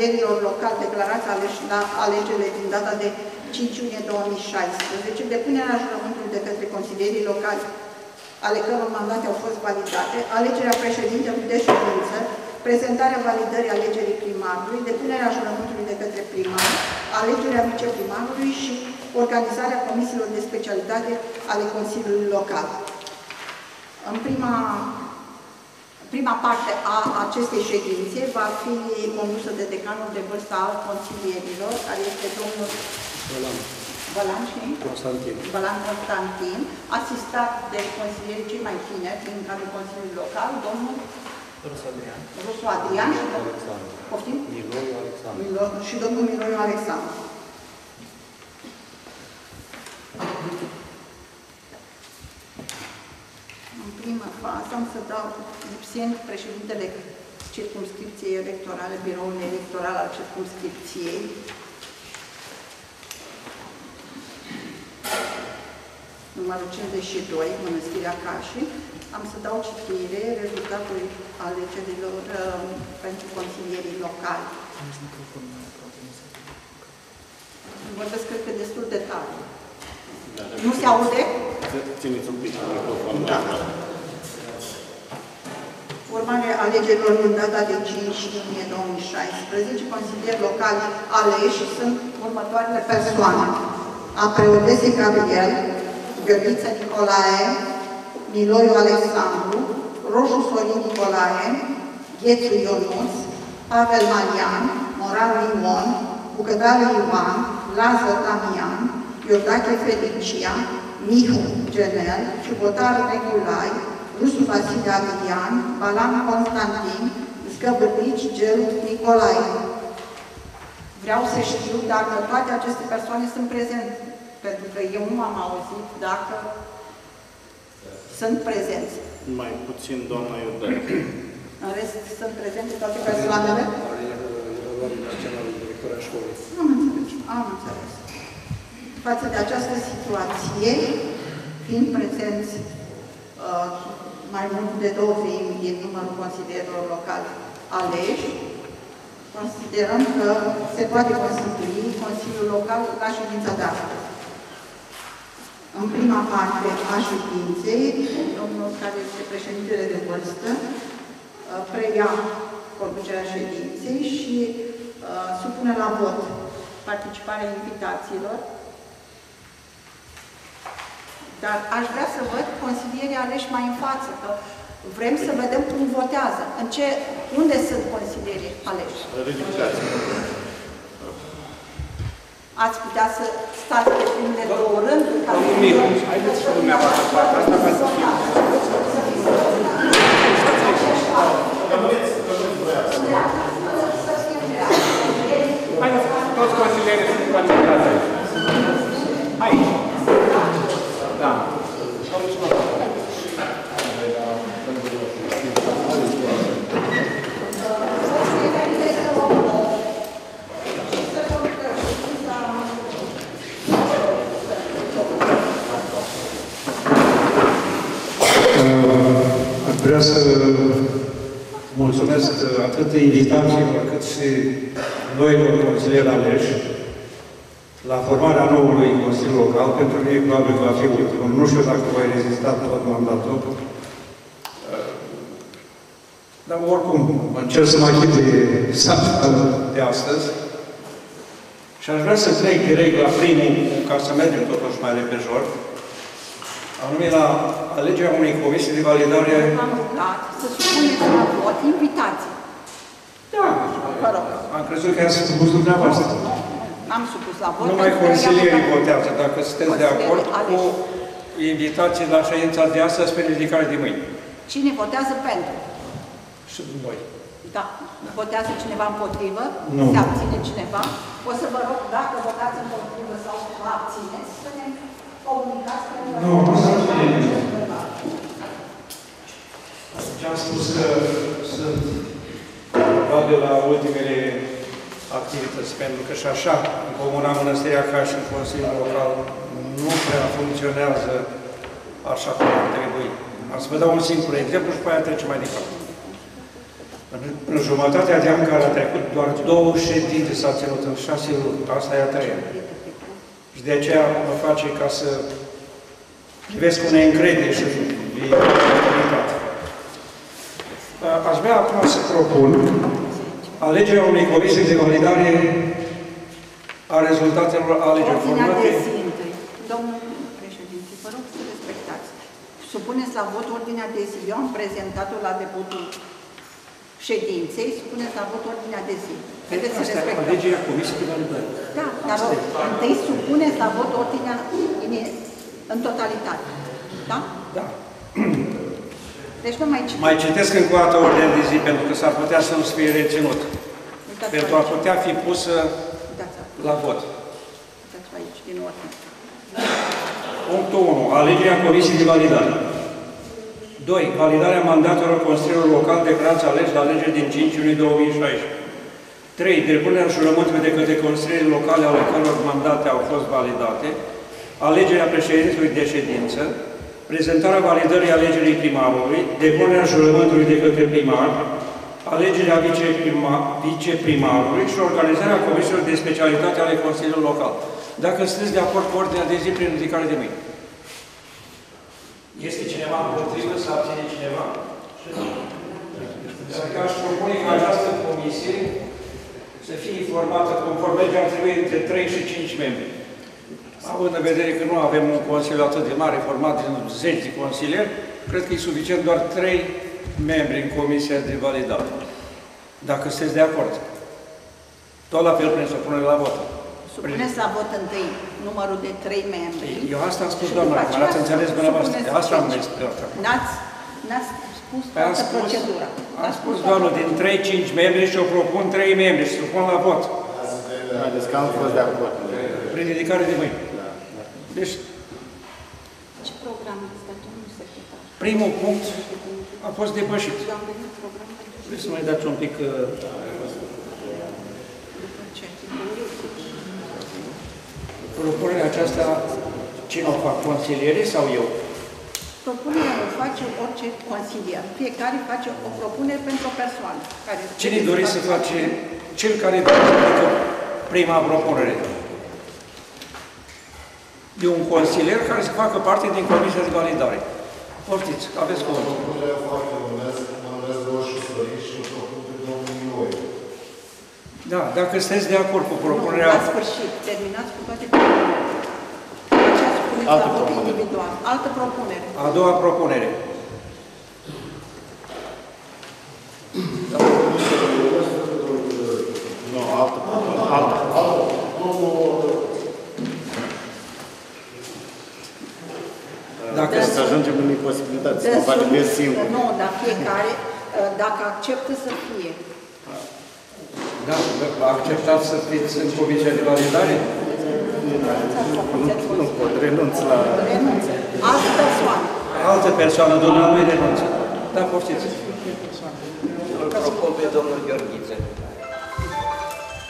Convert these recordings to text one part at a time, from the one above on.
consilierilor locali declarați aleși la alegerile din data de 5 iunie 2016, depunerea jurământului de către consilierii locali ale căror mandate au fost validate, alegerea președintelui de ședință, prezentarea validării alegerii primarului, depunerea jurământului de către primar, alegerea viceprimarului și organizarea comisiilor de specialitate ale Consiliului Local. În prima, prima parte a acestei ședințe va fi condusă de decanul de vârstă al consilierilor, care este domnul Bălan și? Constantin. Bălan Constantin, asistat de consilierii cei mai tineri din cadrul Consiliului Local, domnul Rusu Adrian. Rusu Adrian și domnul Alexandru. Poftim? Miloiu Alexandru. Milo- și domnul Miloiu Alexandru. În prima fază am să dau lipsind președintele circumscripției electorale, biroul electoral al circumscripției, numărul 52, Mănăstirea Cașii, am să dau citire rezultatului alegerilor uh, pentru consilierii locali. Vorbesc, cred că, destul de tare. Nu se aude? Țineți un pic microfonul. Da. Urmare alegerilor din data de 5 iunie 2016, consilieri locali aleși sunt următoarele persoane. A preodese Gabriel, Găbiță Nicolae, Miloiu Alexandru, Roșu Sorin Nicolae, Ghețu Ionuț, Pavel Marian, Moraru Ion, Bucătaru Ioan, Lazar Damian, Iordache Felicia, Mihu Genel, Ciubotaru Neculai, Rusu Vasile Adrian, Balan Constantin, Zgăbătici Gelu Nicolae. Vreau să știu dacă toate aceste persoane sunt prezente, pentru că eu nu am auzit dacă sunt prezenți. Mai puțin doamna Iordache. În rest, sunt prezente toate persoanele? Evaluarea națională director a școlii. Am înțeles. Am înțeles. Față de această situație, fiind prezenți uh, mai mult de două treimi din numărul consilierilor locali aleși, considerăm că se poate constitui Consiliul Local la ședința de astăzi. În prima parte a ședinței, domnul care este președintele de vârstă, uh, preia conducerea ședinței și uh, supune la vot participarea invitațiilor. Dar aș vrea să văd consilierii aleși mai în față, că vrem să vedem cum votează. În ce, unde sunt consilierii aleși? Ridicați. Ați putea să stați pe primele două rânduri? ca Domnul să- Miru, haideți și dumneavoastră partea asta ca să fie. Haideți, toți consilierii sunt calificați aici. Aici. Da. Aș vrea să mulțumesc atât invitațiilor cât și noilor consilieri aleși la formarea noului Consiliu Local. Pentru mine probabil va fi ultimul. Nu știu dacă voi rezista tot mandatul. Dar oricum, încerc să mai chipui satul de astăzi. Și aș vrea să trec direct la primul, ca să mergem totuși mai repejor, anume la alegerea unei comisii de validare. Am rugat să supuneți la vot invitații. Da, Vă rog. am crezut că ați spus dumneavoastră. Nu, N-am supus la vot. Numai pentru că consilierii i-am votat. votează, dacă sunteți de acord cu Consilierii invitații la ședința de astăzi pe ridicare de mâini. Cine votează pentru? Și noi. Da. Votează cineva împotrivă? Nu. Se abține cineva? O să vă rog, dacă votați împotrivă sau vă abțineți, să ne comunicați pentru că... Nu, nu se abține. Ce am spus că sunt probabil la ultimele activități, pentru că și așa, în Comuna Mănăstirea, ca și în Consiliul Local, nu prea funcționează așa cum ar trebui. Am să vă dau un singur exemplu și pe aia trecem mai departe. În, în jumătatea de an care a trecut, doar două ședințe s-au ținut în șase luni. Asta e a treia. Și de aceea mă face ca să privesc cu neîncredere și viitoritate. Aș vrea acum să propun alegerea unei comisii de validare a rezultatelor alegerilor Ordinea formate. de zi întâi. Domnul președinte, vă rog să respectați. Supuneți la vot ordinea de zi. Eu am prezentat-o la debutul ședinței. Supuneți la vot ordinea de zi. Haideți să Asta e respectăm. alegerea comisiei de validare. Da, dar întâi supuneți la vot ordinea în, în totalitate. Da? Da. Deci nu mai citesc. Mai citesc încă o dată ordinea de zi, pentru că s-ar putea să nu fie reținut. Uitați Pentru a aici. putea fi pusă Uitați, la vot. uitați aici, din ordine. Punctul 1. Alegerea Comisiei de Validare. 2. Validarea mandatelor Consiliului Local declarați aleși la legea din 5 iunie 2016. 3. Depunerea jurământului de către Consiliile Locale ale căror mandate au fost validate. Alegerea președintelui de ședință. Prezentarea validării alegerii primarului. Depunerea jurământului de către primar. Alegerea viceprima- viceprimarului și organizarea comisiilor de specialitate ale Consiliului Local. Dacă sunteți de acord cu ordinea de zi prin ridicare de mâini. Este cineva împotrivă să abține cineva? Dacă aș propune ca această comisie să fie formată conform legii ar trebui între 3 și 5 membri. Având în vedere că nu avem un consiliu atât de mare format din 10 de consilieri, cred că e suficient doar 3 membri în comisia de validare. Dacă sunteți de acord. Tot la fel prin să punem la vot. Supuneți la vot întâi numărul de trei membri. Eu asta am spus, Și doamna, după acum aceea ați înțeles dumneavoastră. supuneți Asta am deci, explicat acum. N-ați, n-ați spus Păi am toată spus, procedura. am Ați spus, toată doamnă, din 3-5 membri și o propun 3 membri și supun la vot. Haideți că am fost de acord. Prin ridicare de mâini. Deci, Ce program ați dat, domnul secretar? primul punct a fost depășit. Eu am venit program pentru Vreți să mai dați un pic... uh, după ce? Propunerea aceasta, cine o fac, consiliere sau eu? Propunerea o face orice consilier. Fiecare face o propunere pentru o persoană. Care Cine trebuie doriți să facă- face, cel care dorește să facă prima propunere? De un consilier care să facă parte din Comisia de Validare. Poftiți, aveți cuvântul. Propunerea foarte numesc, mă numesc Roșu Sorin și o propun pe domnul Ioe. Da, dacă sunteți de acord cu Nu, propunerea... la sfârșit, terminați cu toate propunerile. După aceea spuneți Altă la vot propunere. individual. Altă propunere. A doua propunere. Nu, altă propunere. Altă. Dacă Să ajungem în imposibilitate, să mă Dânsul- validez singur. Nu, dar fiecare, uh, dacă acceptă să fie. da, acceptați să fiți în Comisia de Validare? Renunțați, Nu pot, renunț la... renunță. Altă persoană. Altă persoană, dumneavoastră, renunță. Da, poftiți. Îl propun pe domnul Gheorghiță.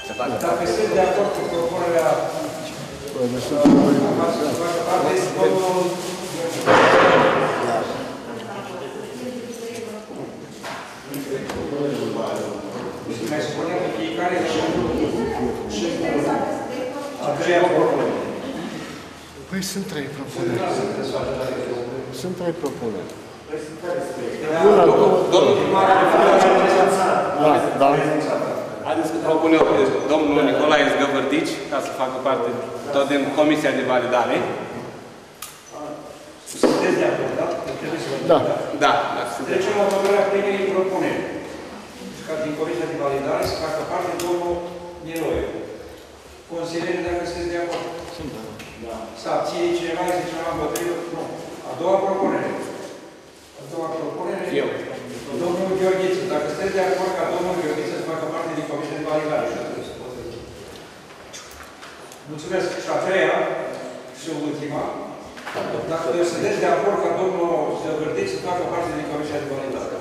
Să facă Dacă parte sunteți de acord cu propunerea... să facă parte, domnul... Mai spunea că fiecare și a treia propunere. Păi sunt trei propuneri. Sunt trei propuneri. Domnul primar are Da, da. Haideți să propun eu pe domnul Nicolae Zgăvărdici ca să facă parte tot din Comisia de Validare. Sunteți de acord, da? Că trebuie să vă Da. Da, da, să Trecem la următoarea primei propuneri. Ca din Comisia de Validare să facă parte domnul Niroie. Consilierii, dacă sunteți de acord. Sunt de acord. Da. Să abține cineva, este cineva împotrivă? Nu. A doua propunere. A doua propunere. Eu. Domnul Gheorghiță, dacă sunteți de acord ca domnul Gheorghiță să facă parte din Comisia de Validare. Mulțumesc. Și a treia și ultima. Dacă sunteți de acord ca domnul Zăvârdic să facă parte din Comisia de Validare.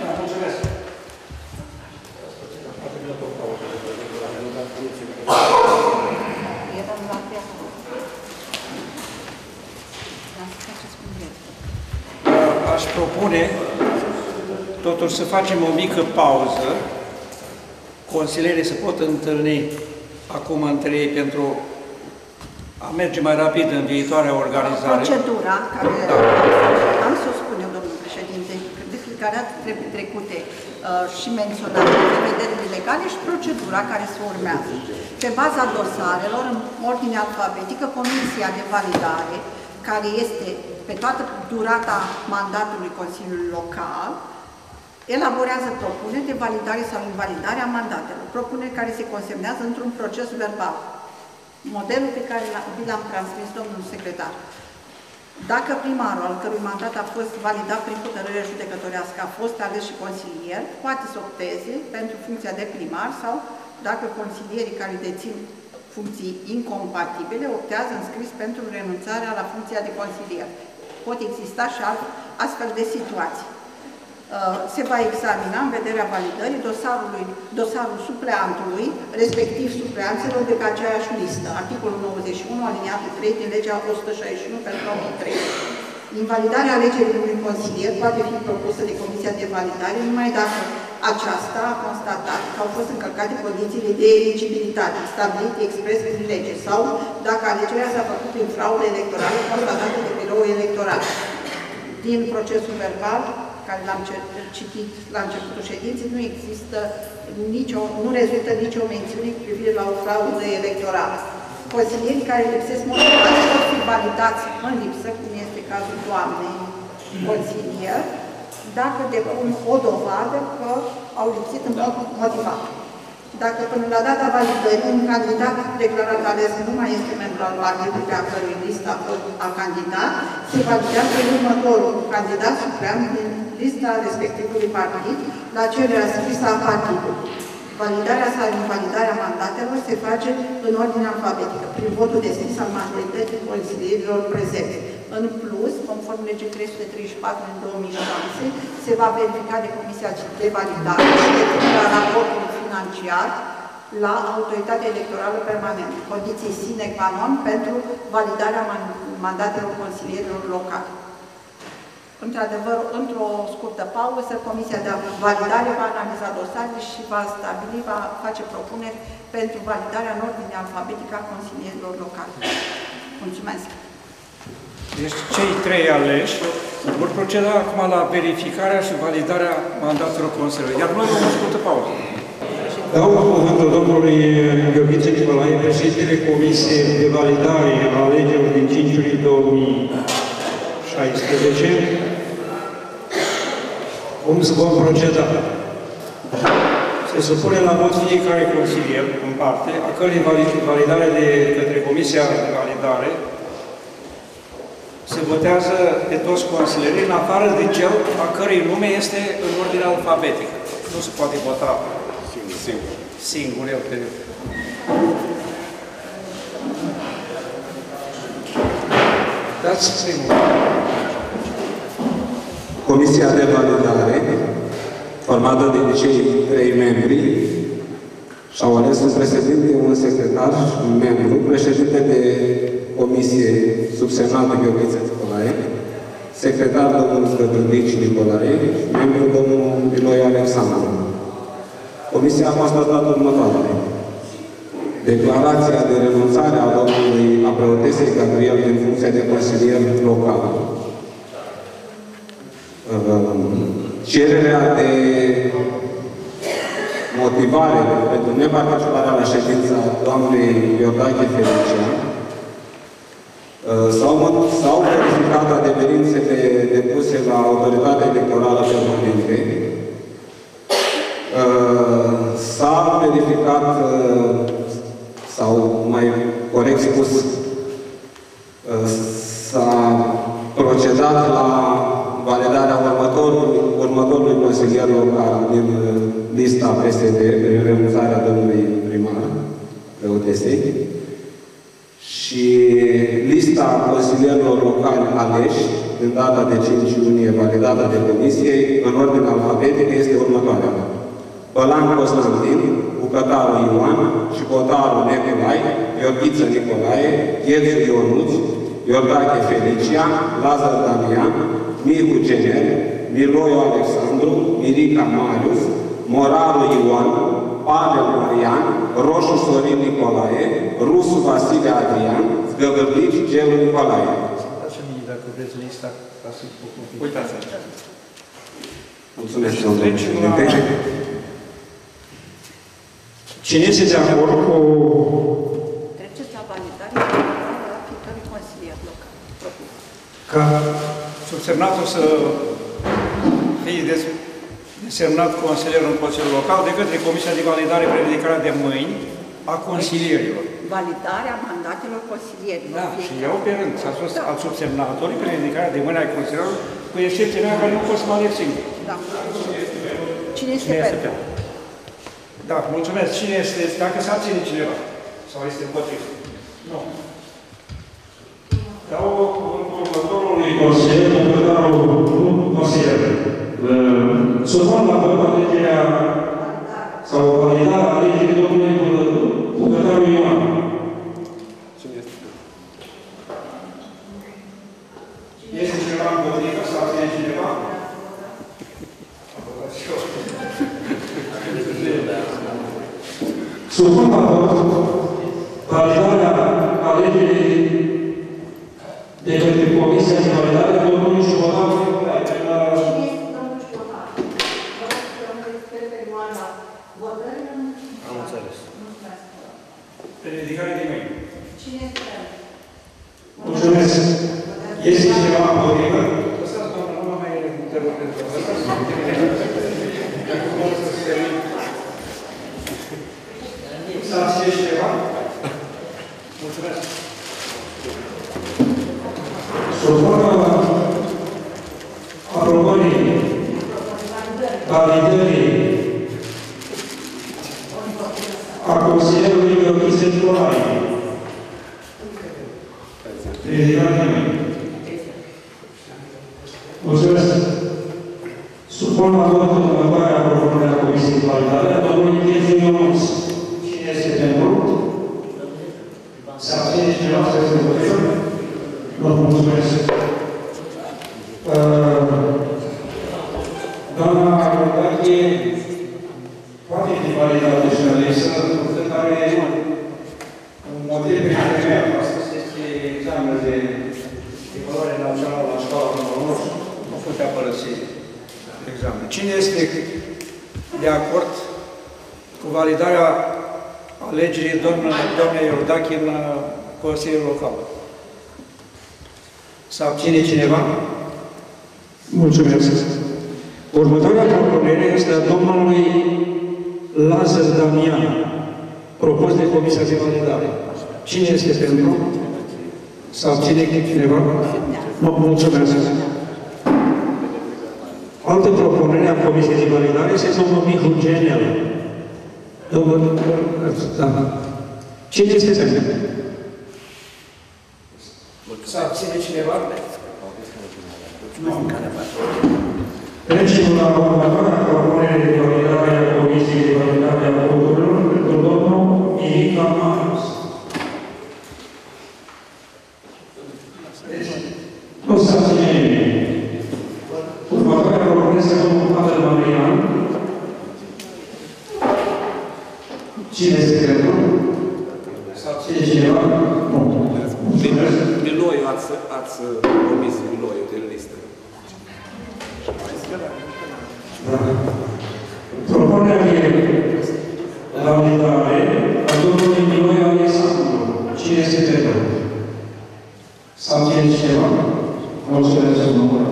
Da, mulțumesc. Eram la piață. Da, să faceți cum vreți. Aș propune totuși să facem o mică pauză. Consilierii se pot întâlni acum între ei pentru a merge mai rapid în viitoarea organizare. Procedura care Da. am să o spun eu, domnul președinte, de fiecare dată trebuie trecute uh, și menționate prevederile legale și procedura care se urmează. Pe baza dosarelor, în ordine alfabetică, Comisia de Validare, care este pe toată durata mandatului Consiliului Local, elaborează propuneri de validare sau invalidare a mandatelor, propuneri care se consemnează într-un proces verbal. Modelul pe care l- vi l-am transmis, domnul secretar. Dacă primarul, al cărui mandat a fost validat prin hotărâre judecătorească, a fost ales și consilier, poate să opteze pentru funcția de primar sau, dacă consilierii care dețin funcții incompatibile, optează în scris pentru renunțarea la funcția de consilier. Pot exista și alt- astfel de situații. Uh, se va examina în vederea validării dosarului, dosarul supleantului, respectiv supleanților de pe aceeași listă, articolul 91, aliniatul 3 din legea 161 pentru 2003. Invalidarea alegerii unui consilier poate fi propusă de Comisia de Validare numai dacă aceasta a constatat că au fost încălcate condițiile de eligibilitate stabilite expres prin lege sau dacă alegerea s-a făcut prin fraudă electorală constatată de biroul electoral din procesul verbal, care l-am ce- citit la începutul ședinței, nu există nicio, nu rezultă nicio mențiune cu privire la o fraudă electorală. Consilierii care lipsesc motivați pot fi validați în lipsă, cum este cazul doamnei consilier, dacă depun o dovadă că au lipsit în mod motivat. Dacă până la data validării un candidat declarat ales nu mai este membru al partidului pe a cărui listă a fost a candidat, se validează următorul candidat suprem din lista respectivului partid la cererea scrisă a partidului. Validarea sau invalidarea mandatelor se face în ordine alfabetică, prin votul deschis al majorității consilierilor prezente. În plus, conform legii 334 din 2006, se va verifica de Comisia de Validare și de la raportul financiar la Autoritatea Electorală Permanentă, condiții sine qua non pentru validarea man- mandatelor consilierilor locali. Într-adevăr, într-o scurtă pauză, Comisia de Validare va analiza dosarele și va stabili, va face propuneri pentru validarea în ordine alfabetică a consilierilor locali. Mulțumesc! Deci cei trei aleși vor proceda acum la verificarea și validarea mandatelor Consiliului. Iar noi vom o scurtă pauză. Dau cuvântul domnului Gheorghiță Nicolae, președintele Comisiei de Validare a alegerilor din 5 iulie 2016. Cum să vom proceda? Se supune la vot fiecare consilier în parte, a cărei vali- validare de către Comisia de Validare se votează de toți consilierii, în afară de cel a cărei nume este în ordine alfabetică. Nu se poate vota Singur. singur el pe... Dați singur. Comisia de validare, formată din cei trei membri, și-au ales un președinte, un secretar și un membru, președinte de comisie subsemnat de Gheorghiță Nicolae, secretar domnul Stăpânici Nicolae și membru domnul Biloi Alexandru. Comisia a constatat următoarele. Declarația de renunțare a domnului a preotesei Gabriel din funcția de consilier local cererea de motivare pentru neparticiparea la ședința doamnei Iordache Felicia uh, s-au, mă- s-au verificat adeverințele depuse la autoritatea electorală permanente. Uh, S-a verificat, uh, sau mai corect spus, uh, s-a procedat la validarea următorului, următorului consilier local din uh, lista PSD, prin renunțarea domnului primar Răutesei. Și lista consilierilor locali aleși, în data de 5 iunie, validată de comisie, în ordine alfabetică, este următoarea. Bălan Constantin, Bucătarul Ioan, Șipotarul Nicolae, Iorghiță Nicolae, Ghețu Ionuț, Iordache Felicia, Lazar Damian, Mihu Gener, Miloiu Alexandru, Mirica Marius, Moraru Ioan, Pavel Marian, Roșu Sorin Nicolae, Rusu Vasile Adrian, Zgăvârlici Gelu Nicolae. Dați mie dacă vreți lista ca să Uitați aici. Mulțumesc, domnule Deci, la- președinte. Cine este de acord cu Treceți la validare electorală la fiecărui consilier local. propus. ca subsemnatul să fie des- desemnat consilier în Consiliul Local de către Comisia de Validare prin ridicarea de mâini a consilierilor. Validarea mandatelor consilierilor. Da, și fiecare. iau pe rând. S-a spus al subsemnatului prin ridicarea de mâini a consilierilor, cu excepția mea care nu pot să mă aleg singur. Da. Cine este Cine este pentru? pentru? Da, mulțumesc. Cine este, dacă s-a ține cineva? Sau este împotrivă? Nu. Dau cuvântul următorului Consilier, Bucătarul, nu consilier. Supun la vot alegerea sau validarea alegerii domnului Bucătarul Ioan. Cine este? Este cineva împotrivă sau ține cineva? Supun la vot validarea Comisia de Validare a domnului Șobolan Nicolae. pe la Cine este domnul Școbar? Vă rog să rămâneți pe perioada votării. Am înțeles. Pe ridicare de mâini. Cine este pentru? Mulțumesc. Este cineva împotrivă? Lăsați, doamnă, nu mă mai întrerup pentru asta. Dacă pot să se termin. S-a ținut cineva? Mulțumesc. Supun la aprobării validării a Consilierului Gheorghiță Nicolae. Ridicat nimeni. Mulțumesc. Supun la vot următoarea propunere a Comisiei de Validare a domnului Gheorghiță Ionuț. Cine este pentru? Se abține cineva să este împotrivă? Vă mulțumesc. Uh, Doamna Rodache poate fi validată și alesă, pentru care un motiv pe care mi-a astăzi este examenul de evaluare națională la școala numărul 1, nu putea părăsi examenul. Cine este de acord cu validarea alegerii doamnei doamnei Iordache în uh, Consiliul Local? Să abține cineva? Mulțumesc. Următoarea propunere este a domnului Lazar Damian, propus de Comisia de Validare. Cine este pentru? Să abține cineva? Nu, mulțumesc. Altă propunere a Comisiei de Validare este domnul Mihu Genel. Domnul, da. Cine este pentru? Să abține cineva? Trecem la următoarea propunere de validare a Comisiei de Validare a voturilor pentru domnul Mirica Marius. Nu s-a ține nimeni. Următoarea propunere este domnul Pavel Marian. Cine este pentru? Să abține Cine cineva? Nu. Mulțumesc. Miloiu, ați, ați omis Miloiu din listă. Da. Propunerea de validare a domnului Nicolae Alexandru. Cine este pentru? Sau cine cineva? Mulțumesc, domnule.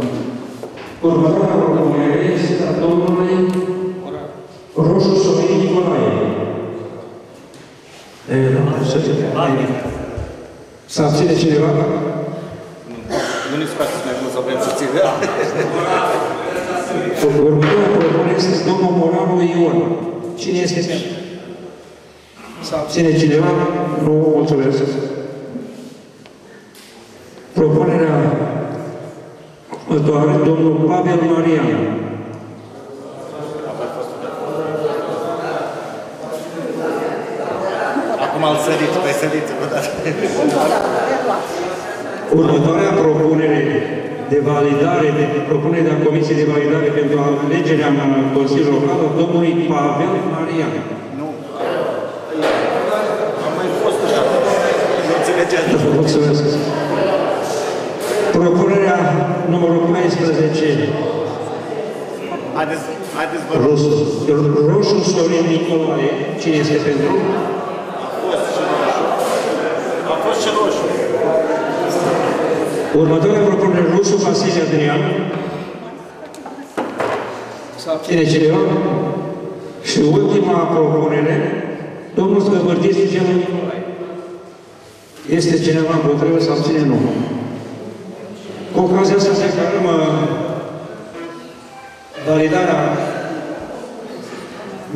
Următoarea propunere este a domnului Roșu Sorin Nicolae. E, domnule, să te Să abține cineva? Nu ne scoateți mai mult să vrem să ține. Următoarea propunere este domnul Moranu Ion. Cine este pentru? Să abține cineva? Nu, mulțumesc. Propunerea următoare, domnul Pavel Marian. Acum al sărit, pe sărit, vă dați. Încă o dată, reluați. Următoarea propunere de validare, de propunere de a Comisiei de Validare pentru alegerea în Consiliul Local a domnului Pavel Marian. Nu. Am mai fost așa. Nu înțelegeți. Mulțumesc. Propunerea numărul 14, Haideți, haideți vă rog. Roșu, Roșu Sorin Nicolae. Cine este pentru? A fost și roșu. A fost și roșu. Următoarea propunere, Rusu Vasile Adrian. Să abține cineva? Și ultima propunere, domnul Scăvârdiți Gelu Nicolae. Este cineva împotrivă să abține? Nu. Cu ocazia asta declarăm uh, validarea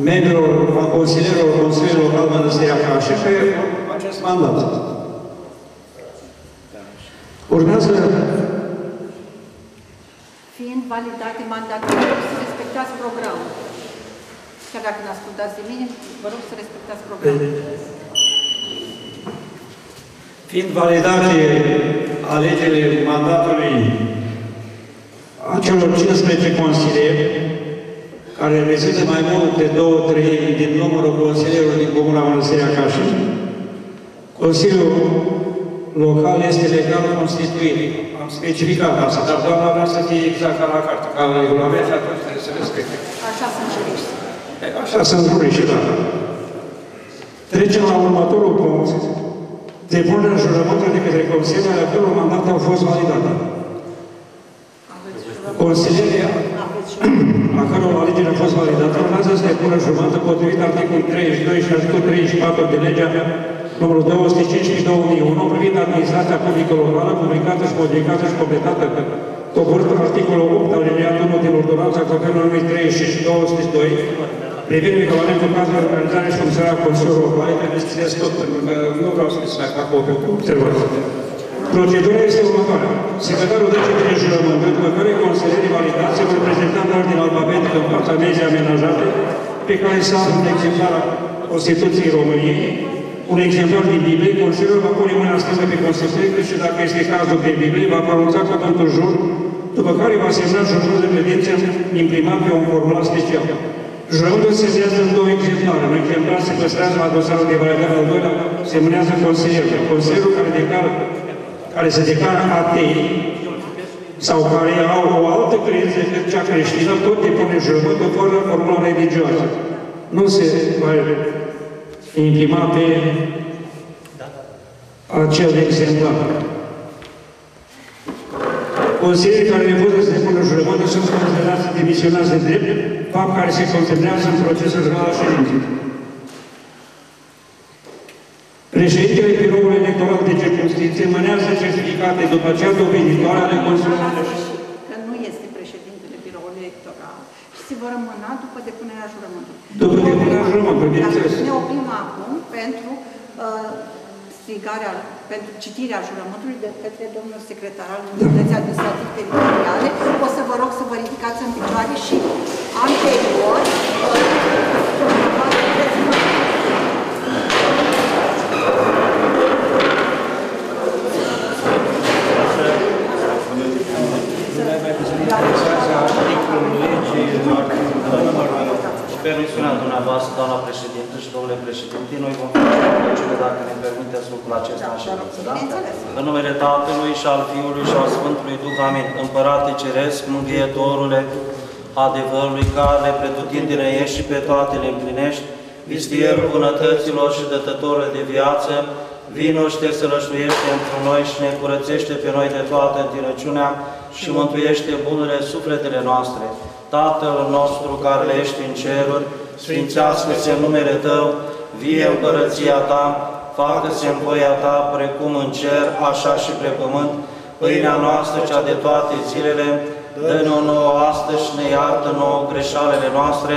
membrilor, a consilierilor Consiliului Local Mănăstirea Cașe pe acest mandat. Urmează Fiind validate mandatele, vă rog să respectați programul. Chiar dacă nu ascultați de mine, vă rog să respectați programul. fiind validate alegerile mandatului a celor 15 consilieri, care reprezintă mai mult de două treimi din numărul consilierilor din Comuna Mănăstirea Cașin, Consiliul Local este legal constituit. Am specificat asta, dar doamna vrea să fie exact ca la carte, ca la regulament și atunci trebuie să respecte. Așa sunt juriști. Așa sunt bune și da. Trecem la următorul punct. Depunerea jurământului de către Consiliul ale căror mandate au fost validate. Aveți jurământ. Consilierii Aveți jurământ. a căror alegere a fost validată urmează să depună jurământă potrivit articolul 32 și articolul 34 de legea numărul 205 2001 privind administrația publică locală, publicată și modificată și completată coborât articolul 8 alineatul 1 din ordonanța Guvernului numai 35 202 privind regulamentul cadrului de organizare și funcționarea Consiliului Local, care deschideți tot, pentru că nu vreau să mai fac o observație. Procedura este următoarea. Secretarul dă citire jurământ, după care consilierii validați se vor prezenta în ordine alfabetică în fața mezii amenajate, pe care se află un exemplar al Constituției României, un exemplar din Biblie, Consiliul va pune mâna stângă pe Constituție și dacă este cazul de Biblie, va pronunța cuvântul jur, după care va semna jurul de credință imprimat pe un formular special. Jurământul se semnează în două exemplare. Un exemplar se păstrează la dosarul de validare, al doilea semnează consilierul. Consilierul care, declară, care se declară atei sau care au o altă credință decât cea creștină, tot depune jurământul fără formulă religioasă. Nu se va imprima pe acel exemplar. Consilierii care refuză să depună jurământul sunt considerați demisionați de drept, fapt care se concentrează în procesul verbal al ședinței. Președintele Biroului Electoral de Circunscripție mânează certificate după aceea doveditoare ale Consiliului de Că nu este președintele biroului electoral și se vor rămâna după depunerea jurământului. După depunerea jurământului, bineînțeles. Ne oprim acum pentru uh, strigarea, pentru citirea jurământului de către domnul secretar al Unității Administrative Teritoriale. O să vă rog să vă ridicați în picioare și anterior Permisiunea dumneavoastră, doamna președintă și domnule președinte, noi vom face procedură dacă ne permiteți lucrul acesta în ședință, da? În numele Tatălui și al Fiului și al Sfântului Duh, amin. Împărate Ceresc, Mânghietorule, adevărului care pretutindene ești și pe toate le împlinești, vistierul bunătăților și dătătorul de viață, vino și te sălășluiește într noi și ne curățește pe noi de toată întinăciunea și mântuiește bunurile sufletele noastre. Tatăl nostru care le ești în ceruri, sfințească-se numele Tău, vie împărăția Ta, facă-se în voia Ta, precum în cer, așa și pe pământ, pâinea noastră, cea de toate zilele, dă-ne-o nouă astăzi și ne iartă nouă greșalele noastre,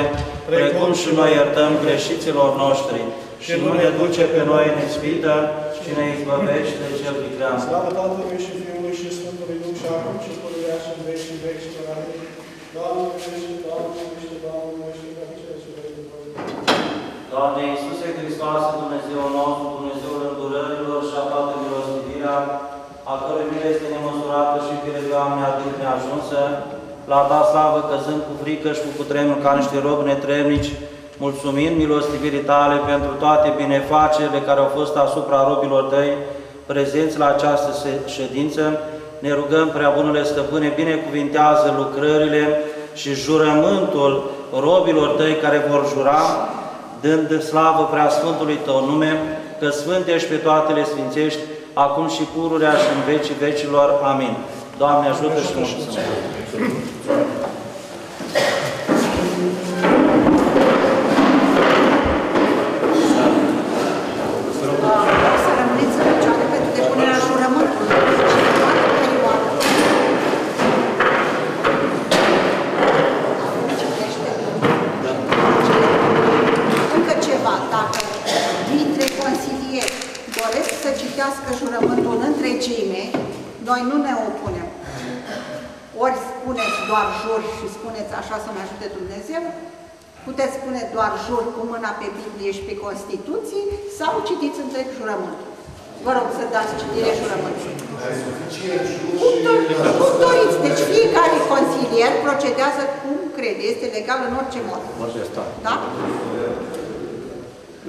precum și noi iertăm greșiților noștri. Și nu ne duce pe noi în ispită, ci ne izbăvește de cel viclean. Slavă Tatălui și Fiului și Sfântului Duh și acum și pururea și în veci și în veci și în amin. Doamne, miluiește, Doamne, miluiește, Doamne, miluiește, Doamne, miluiește, Doamne, Doamne Iisuse Hristoase, Dumnezeu nostru, Dumnezeul îndurărilor și a toată milostivirea, a cărui mile este nemăsurată și fire Doamne adânc neajunsă, la Ta slavă căzând cu frică și cu cutremur ca niște robi netremnici, mulțumind milostivirii Tale pentru toate binefacerile care au fost asupra robilor Tăi, prezenți la această ședință, ne rugăm, prea bunule Stăpâne, binecuvintează lucrările și jurământul robilor Tăi care vor jura, dând slavă prea Sfântului Tău nume, că Sfântești pe toate le sfințești, acum și pururea și în vecii vecilor. Amin. Doamne ajută și mulțumesc! Doresc să citească jurământul în întregime, noi nu ne opunem. Ori spuneți doar jur și spuneți așa să-mi ajute Dumnezeu, puteți spune doar jur cu mâna pe Biblie și pe Constituție sau citiți întreg jurământul. Vă rog să dați citire jurământului. Cum, do- cum doriți. Deci fiecare consilier procedează cum crede. Este legal în orice mod. Da?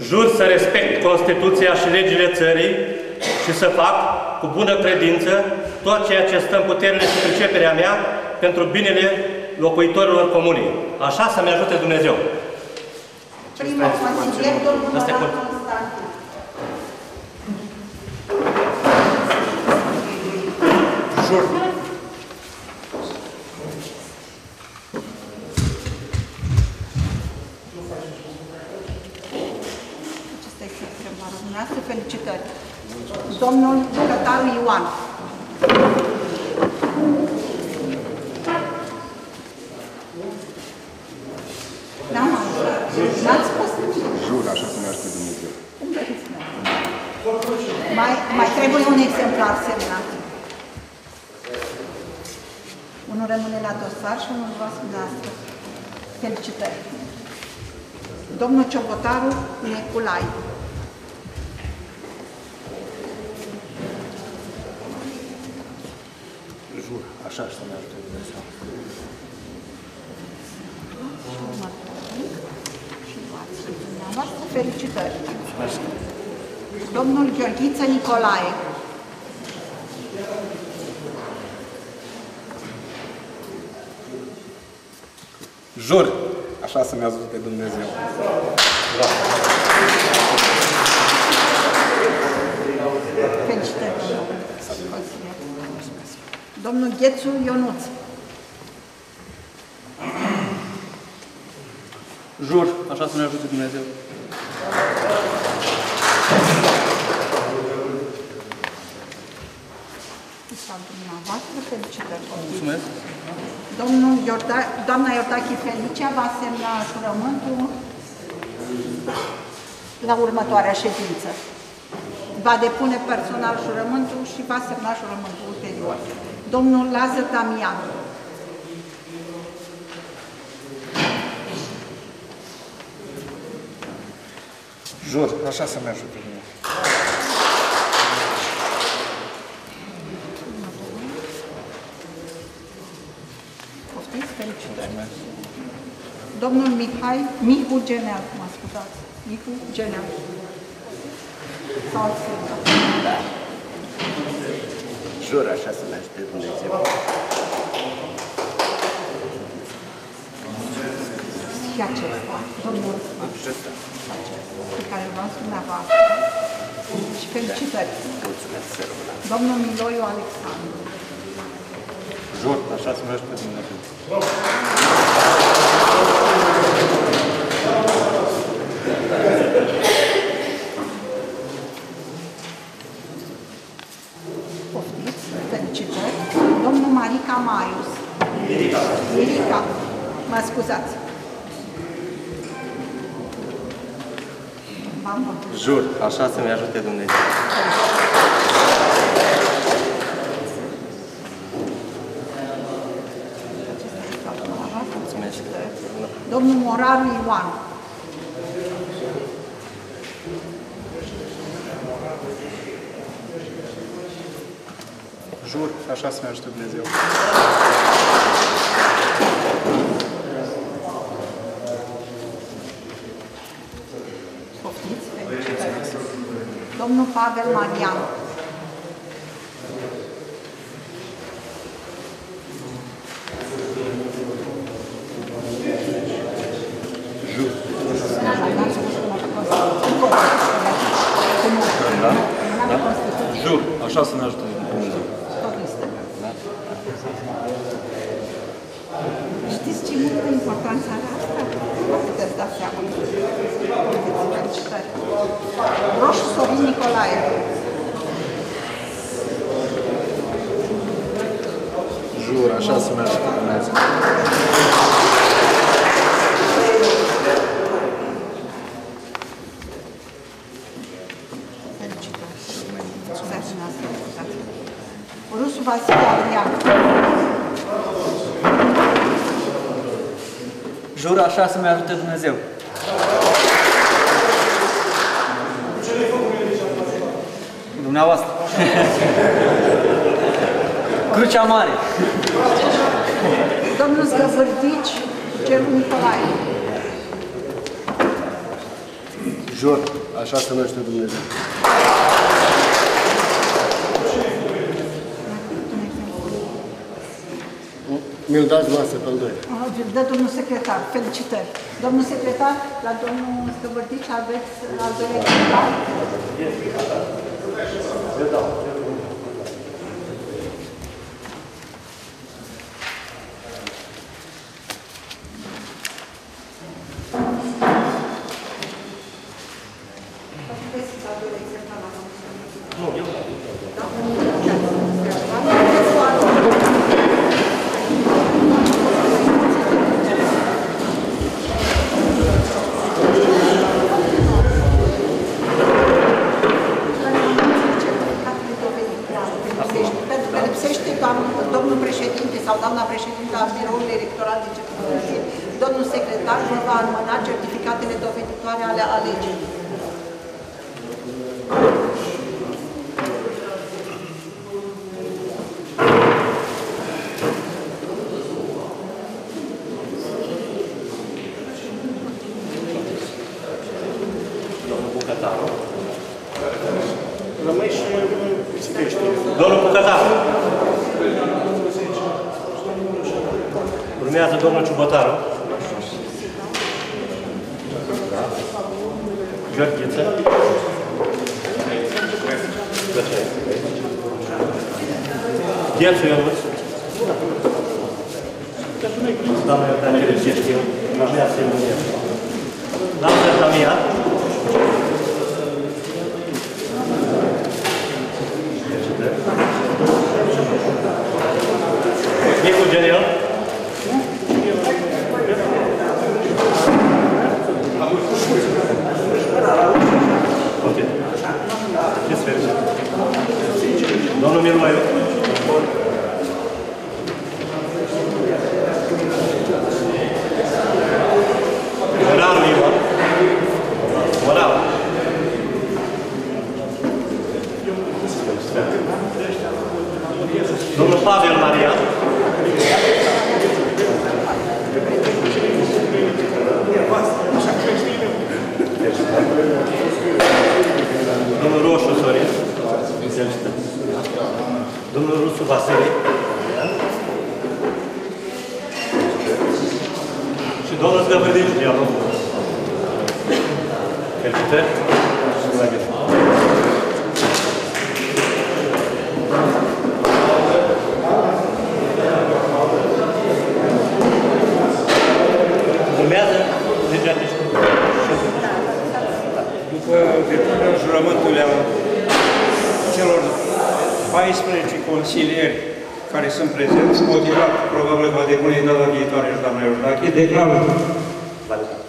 Jur să respect Constituția și legile țării și să fac cu bună credință tot ceea ce stă în puterile și priceperea mea pentru binele locuitorilor comunei. Așa să-mi ajute Dumnezeu. Primul consilier, domnul Asta e Moran bun. Constantin. Jur. Acesta este întrebarea dumneavoastră. Felicitări. Domnul Cătaru Ioan. N-am auzit. N-ați spus nimic. Jur, așa să ne ajute Dumnezeu. Cum doriți mai, mai trebuie un exemplar semnat. Unul rămâne la dosar și unul luați dumneavoastră. Felicitări. Domnul Ciobotaru Neculai. Jur, așa să ne ajute Dumnezeu. Și luați și dumneavoastră. Felicitări. Domnul Gheorghiță Nicolae. Jur, așa să ne ajute Dumnezeu. Felicitări, domnul consilier. Domnul Ghețu Ionuț. Jur, așa să ne ajute Dumnezeu. Sau dumneavoastră, felicitări. Mulțumesc. Domnul Iorda, doamna Iordache Felicia va semna jurământul la următoarea ședință. Va depune personal jurământul și va semna jurământul ulterior. Domnul Lazar Damian. Jur, așa să ne ajute Dumnezeu. Poftiți, felicitări. Domnul Mihai, Mihu Genel, mă scuzați, Mihu Genel. Sau altfel. Jur așa să ne ajute Dumnezeu. funcția acesta, domnul acesta, pe care îl luați dumneavoastră. Și felicitări. Domnul Miloiu Alexandru. Jur, așa se numește pe Dumnezeu. Poftiți, felicitări. Domnul Marica Marius. Mirica. Mirica. Mă scuzați. Mamă. Jur, așa să-mi ajute Dumnezeu. Mulțumesc. Domnul Moraru Ioan. Jur, așa să-mi ajute Dumnezeu. Poftiți, felicitări. Domnul Pavel Marian. Jur. Da? Jur, așa să-mi ajute Dumnezeu. Știți ce multă importanță are asta? Nu puteți da seama. Felicitări. Roșu Sorin Nicolae. Jur, așa să-mi ajute Dumnezeu. Felicitări. Mulțumesc dumneavoastră. Rusu Vasile Adrian. Jur așa să-mi ajute Dumnezeu. Dumneavoastră. Crucea Mare. Domnul Zgăvârdici, Gelu Nicolae. Jur, așa să-mi ajute Dumnezeu. Mi-l dați voastră pe al doilea. Ah, Dă domnul secretar. Felicitări. Domnul secretar, la domnul Zgăvârdici aveți al doilea exemplar.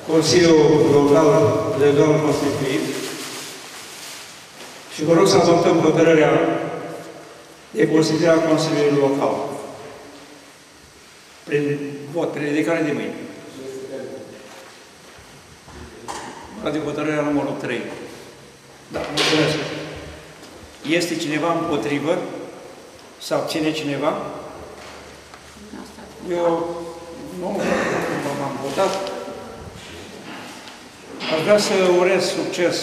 Consiliul Local Legal Constituit și vă rog să adoptăm hotărârea de constituire a Consiliului Local. Prin vot, prin ridicare de mâini. de hotărârea numărul 3. Da, mulțumesc. Este cineva împotrivă? Să abține cineva? Eu nu m-am votat. Aș vrea să urez succes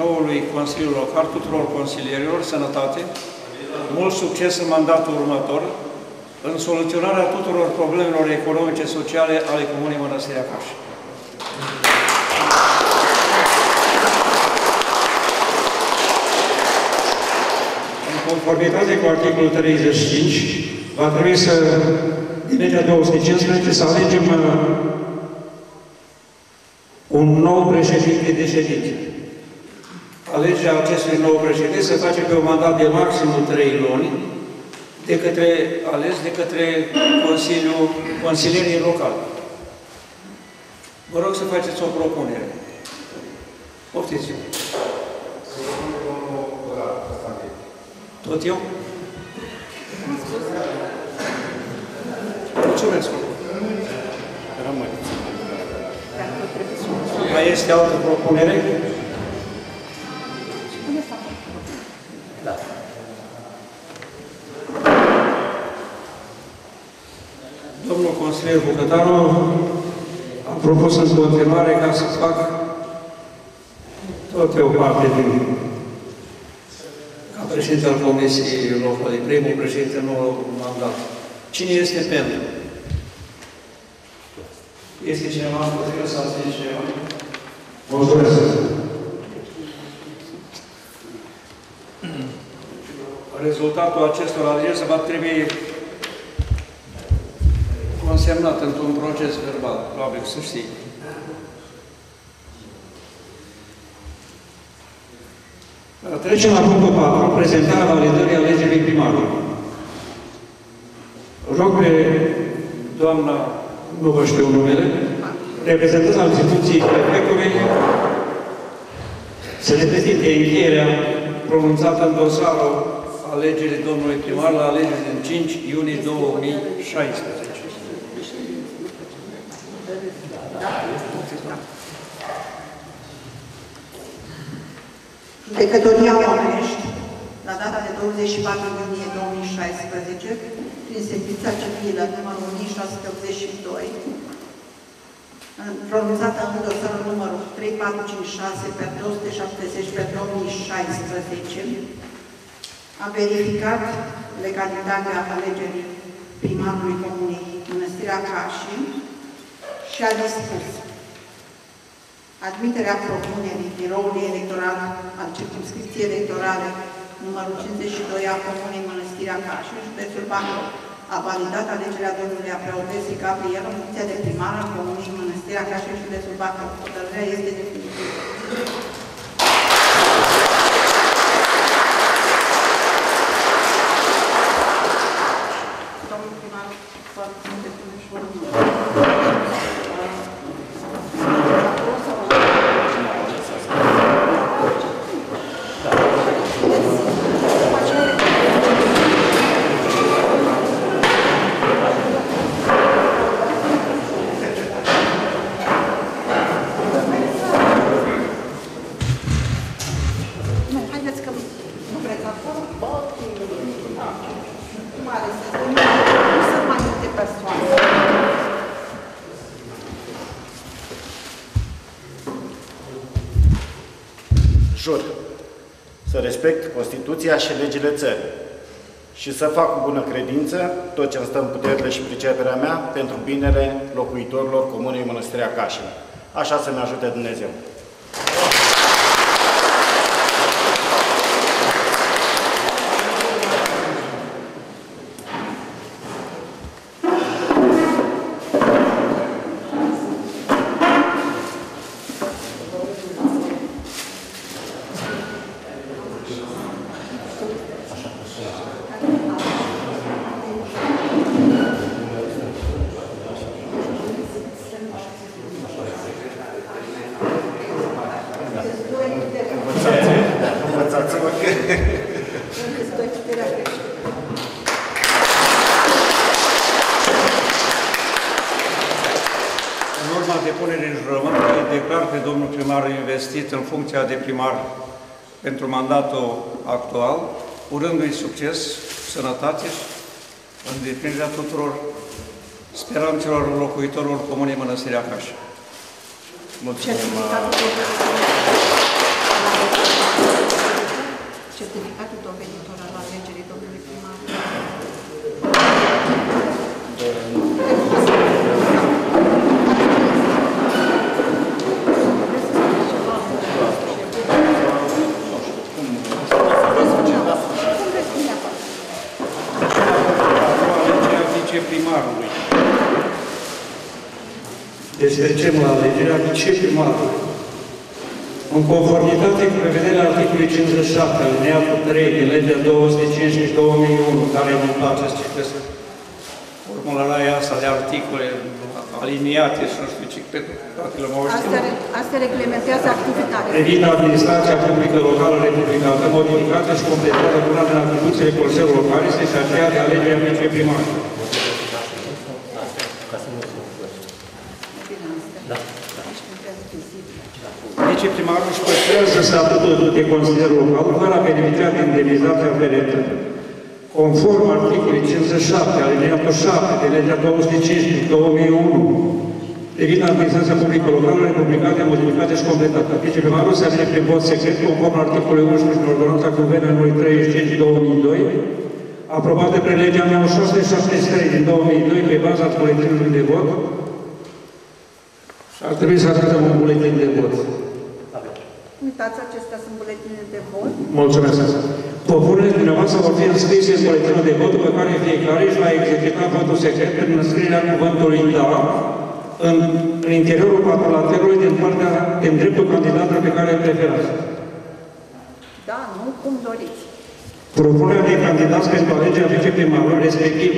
noului Consiliu Local, tuturor consilierilor, sănătate, mult succes în mandatul următor, în soluționarea tuturor problemelor economice, sociale ale Comunei Mănăstirea Caș. În conformitate cu articolul 35, va trebui să, din legea 215, să alegem uh, un nou președinte de ședință. Alegerea acestui nou președinte se face pe un mandat de maximum 3 luni, de către, ales de către Consiliul, consilierii locali. Vă rog să faceți o propunere. Poftiți -o. Tot eu? Mulțumesc. Rămâneți. Mai este altă propunere? Da. Domnul consilier Bucătaru a propus în continuare ca să fac tot o parte din ca președinte al Comisiei Locale, primul președinte în nou mandat. Cine este pentru? Este cineva împotrivă sau este cineva? Mulțumesc. Rezultatul acestor alegeri se va trebui consemnat într-un proces verbal, probabil să știi. Trecem la punctul 4, prezentarea validării alegerii primarului. Rog pe doamna, nu vă știu numele, reprezentanța al instituției prefectului, să ne prezinte încheierea pronunțată în dosarul alegerii domnului primar la alegerii din 5 iunie 2016. Judecătoria Onești, la data de 24 iunie 2016, prin sentința civilă numărul 1682, pronunțată în dosarul numărul 3456 pe 270 pe 2016, a verificat legalitatea alegerii primarului Comunei Mănăstirea Cașii și a dispus admiterea propunerii biroului electoral al circunscripției electorale numărul 52 a Comunei Mănăstirea Cașii, județul Bacău, a validat alegerea domnului Apreotesi Gabriel în funcția de primar al Comunei Mănăstirea Cașii, județul Bacău. Hotărârea este definitivă. Domnul primar, foarte sunteți ușor. Nu, haideți că nu vreți acolo. Nu are sens. Nu, nu sunt mai multe persoane. Jur să respect Constituția și legile țării și să fac cu bună credință tot ce îmi stă în puterile și priceperea mea pentru binele locuitorilor Comunei Mănăstirea Cașin. Așa să-mi ajute Dumnezeu. prin jurământ că îi declar pe domnul primar investit în funcția de primar pentru mandatul actual, urându-i succes, sănătate și îndeplinirea tuturor speranțelor locuitorilor Comunei Mănăstirea Caș. Certificatul Certificatul doveditor al alegerii domnului primar. Cum vreți dumneavoastră? Alegerea viceprimarului. Deci trecem la alegerea viceprimarului. În conformitate cu prevederea articolului 57, alineatul 3 din legea 215-2001, care nu place să citesc formularea asta de articole aliniate și nu știu ce, cred că toate le au Asta, re- asta reglementează activitatea. privind administrația publică locală republicană, modificată și completată cu una din atribuțiile Consiliului Local, este și aceea de alegerea viceprimarului. Viceprimarul își păstrează statutul de consilier local fără a beneficia de indemnizația aferentă. Conform articolului 57, alineatul 7 de legea 215-2001, privind administrația publică locală, republicată, modificată și completată. Viceprimarul se alege prin vot secret, conform articolului 11 din ordonanța Guvernului 35-2002, aprobată prin legea 1673 din 2002 pe baza buletinului de vot, și ar trebui să arătăm un buletin de vot. Uitați, acestea sunt buletine de vot. Mulțumesc. Propunerile dumneavoastră vor fi înscrise în buletinul de vot, după care fiecare își va executa votul secret prin înscrierea cuvântului da în, în interiorul patrulaterului din partea, din dreptul candidatului pe care îl preferați. Da, nu? Cum doriți. Propunerea de candidați pentru alegerea viceprimarului, respectiv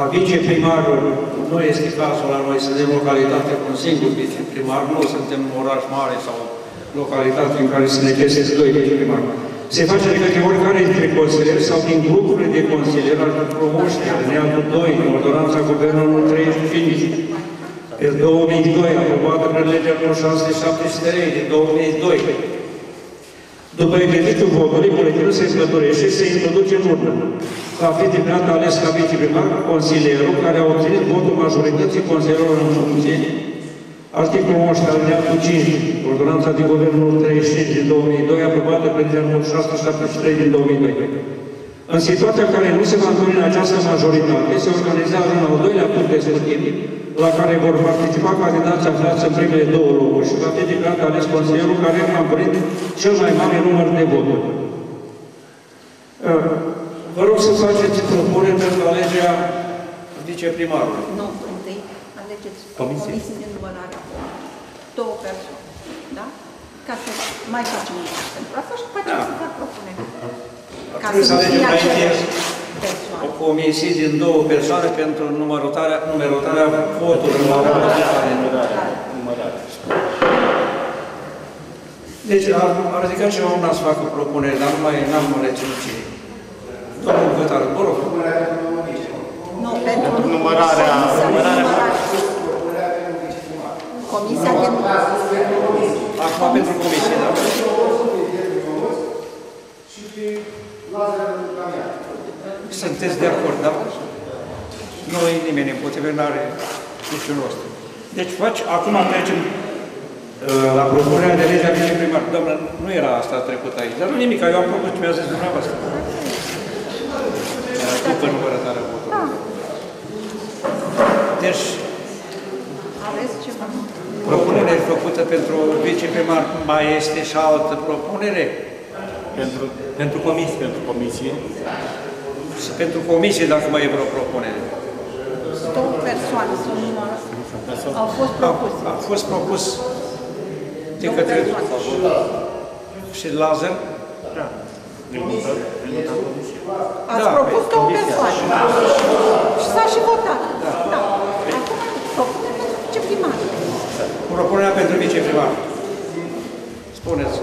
a viceprimarului, nu este cazul la noi, suntem localitate cu un singur viceprimar, nu suntem un oraș mare sau localitate în care să ne găsesc doi viceprimari. Se face de către oricare dintre consilieri sau din grupurile de consilieri al promoști, alineatul 2, în ordonanța Guvernului 35, pe 2002, aprobată prin legea 1673 din 2002. După exercițiul votului, buletinul se împăturește și se introduce în urnă. Va fi declarat ales ca viceprimar consilierul care a obținut votul majorității consilierilor în funcție, articolul 11 alineatul 5, ordonanța de guvernul 35 din 2002, aprobată pe legea 1673 din 2002. În situația în care nu se va întâlni în această majoritate, se organizează un al doilea tur de scrutin, la care vor participa candidații aflați în primele două locuri și va fi declarat ales consilierul care a împlinit cel mai mare număr de voturi. Uh, Vă rog să faceți propuneri pentru alegerea viceprimarului. Nu, întâi alegeți Comisie. comisii de numărare. Două persoane. Da? Ca să mai facem un pas pentru asta și după aceea să fac propuneri. Ca Trebuie să nu alegem fie înainte aceleași persoane. o comisie din două persoane pentru numărătarea, numerotarea voturilor la o votare. Deci, ar, ar ridica ceva una să facă propuneri, dar nu mai n-am reținut cine. Domnul Gătar, vă rog. Nu, pentru Numărarea- comisia de numărarea- numărare. Comisia de numărare. Acum pentru comisie, da. Sunteți de acord, da? Nu e nimeni împotrivă, nu are niciun rost. Deci faci, acum trecem uh, la propunerea de legea viceprimar. Doamnă, nu era asta trecut aici, dar nu nimic, eu am propus ce mi-a zis dumneavoastră. După numărătarea votului. Deci, Aveți ceva? Propunerea făcută pentru viceprimar mai este și altă propunere? Pentru, pentru comisie. Pentru comisie. Și pentru comisie, dacă mai e vreo propunere. Două persoane sunt numărate. Au fost propuse. A fost propus de către și Lazar? Da. Din mută, din mută comisie. Ați Da, propus pe două comisie. persoane. Și s-a și votat. Da. Acum, propunerea pentru viceprimar. Propunerea pentru viceprimar. Spuneți.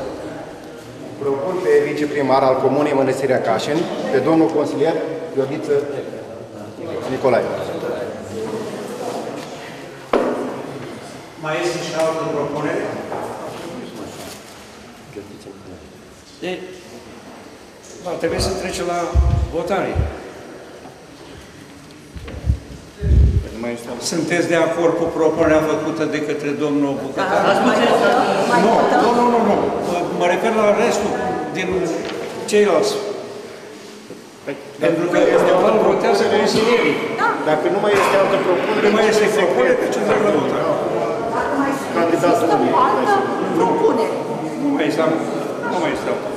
Propun pe viceprimar al Comunei Mănăstirea Cașin, pe domnul consilier Gheorghiță Nicolae. Mai este și altă propunere? Deci, va trebui să trecem la votare. Sunteți de acord cu propunerea făcută de către domnul Bucătar? Nu, nu, nu, nu, nu. Mă, mă refer la restul din ceilalți. Pentru că eventual votează consilierii. Dacă nu mai este altă propunere, Nu mai este propunere, deci trebuie la votare. Candidatul nu e. altă propunere. Nu mai este, nu mai este altă.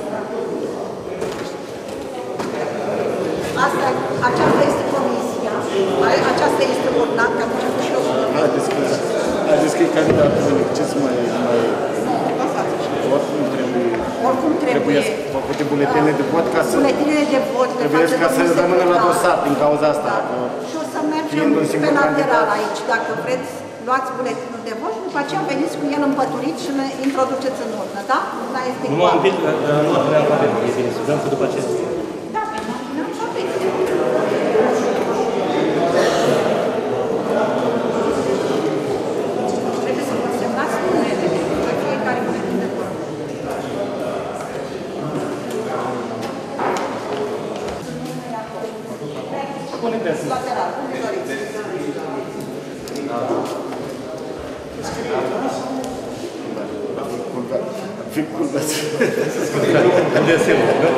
Asta, aceasta este comisia, a- aceasta este ordonat, că atunci și eu Haideți că, haideți că e candidatul unic. Ce să mai... mai... Oricum trebuie... Oricum trebuie. făcute buletine de vot ca să... Buletinele de vot le Trebuie face ca să domnul rămână la secretar. dosar din cauza asta. că Și o să mergem Fiind un pe singur lateral candidat. aici, dacă vreți, luați buletinul de vot și după aceea veniți cu el împăturit și îl introduceți în urnă, da? Da, este Nu m-am pic, dar nu am prea avem. E bine, să dăm că după aceea. Da, pe n-am să aveți. Trebuie să vă semnați numele pe fiecare buletin de vot. Lateral, unde doriți. Fic culpat. De asemenea, nu?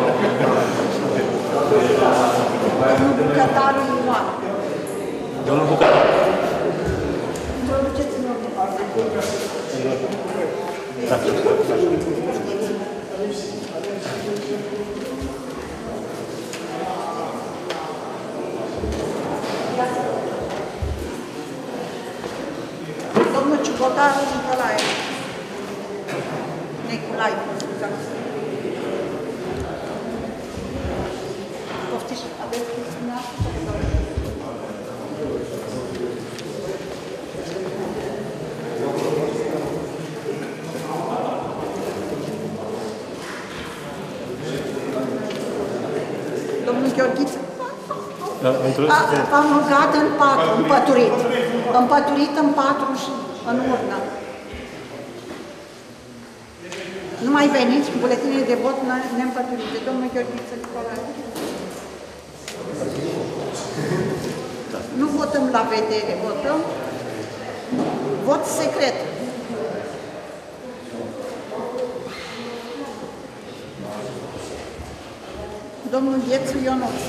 Domnul Bucătaru Ioan. Domnul Bucătar. Introduceți în ordine. Domnul Ciubotaru Nicolae. Nicolae, scuzați. Poftiți, aveți dumneavoastră? Domnul Gheorghiță. Da, într-o- A- Am rugat în patru, împăturit. Împăturit în patru și în urnă. Nu mai veniți cu buletinele de vot ne- neîmpăturite. Domnul Gheorghiță Nicolae. Nu votăm la vedere, votăm vot secret. Domnul Iețu Ionuț.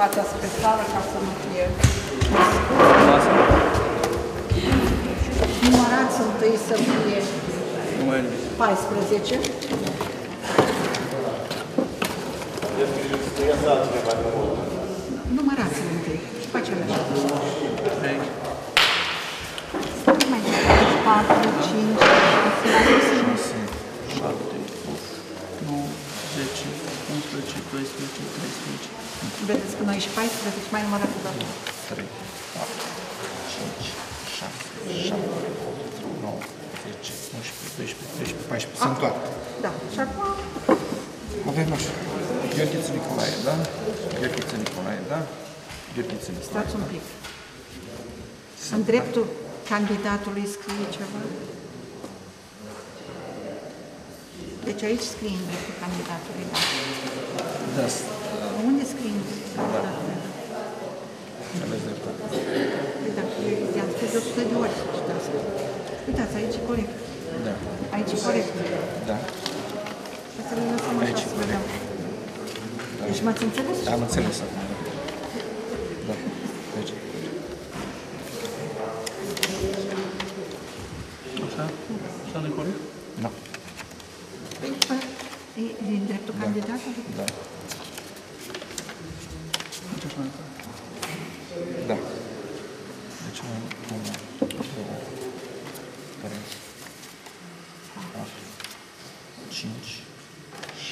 Fața spre sală ca să nu fie... Numărați întâi să fie 14. Numărați întâi și pe același. Mai departe, 4, 5, 6, 7, 8, 9, 10, 11, 12, 13, Vedeți că noi și 14, mai numărat cu toate. 3, 4, 5, 6, 7, 8, 9, 10, 11, 12, 13, 14. Sunt toate. Da, și acum Avem așa. Gheorghiță Nicolae, da? Gheorghiță Nicolae, da? Gheorghiță Nicolae. stați un pic. În dreptul candidatului scrie ceva? Deci aici scrie în dreptul candidatului, da. Da. Unde scrie în dreptul candidatului? Aveți dreptate. Păi da, eu i-am spus de 100 de ori să citească. Uitați, aici e corect. Da. Aici e corect. Da. Să le lăsăm așa să vedem. Deci m-ați înțeles? Am înțeles acum. Da. Deci. Așa? Așa nu corect? Da. Păi, bă, e din dreptul candidatului? Da. Da. Deci, 1, 2, 3, 4, 5,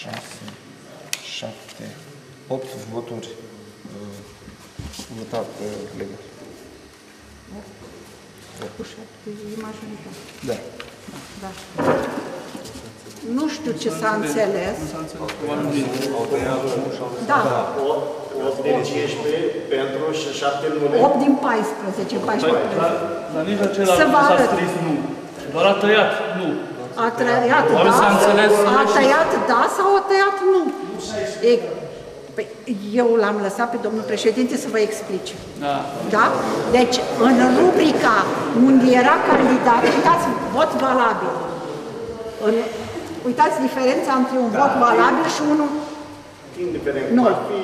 6, 7, 8 voturi uh, votat uh, legal. Cu șapte e majoritate. Da. Da. Nu știu ce s-a înțeles. Da. 8 din 15 pentru și 7 nule. 8 din 14, 14. Dar, dar nici acela Să nu vă s-a arăt. scris nu. Doar a tăiat nu. A tăiat Ori da, s-a înțeles a nu știu. tăiat da sau a tăiat nu. E, păi, eu l-am lăsat pe domnul președinte să vă explice. Da. Da? Deci, în rubrica unde era candidat, uitați, vot valabil. În, uitați diferența între un vot valabil și unul Indiferent Nu. cum ar fi,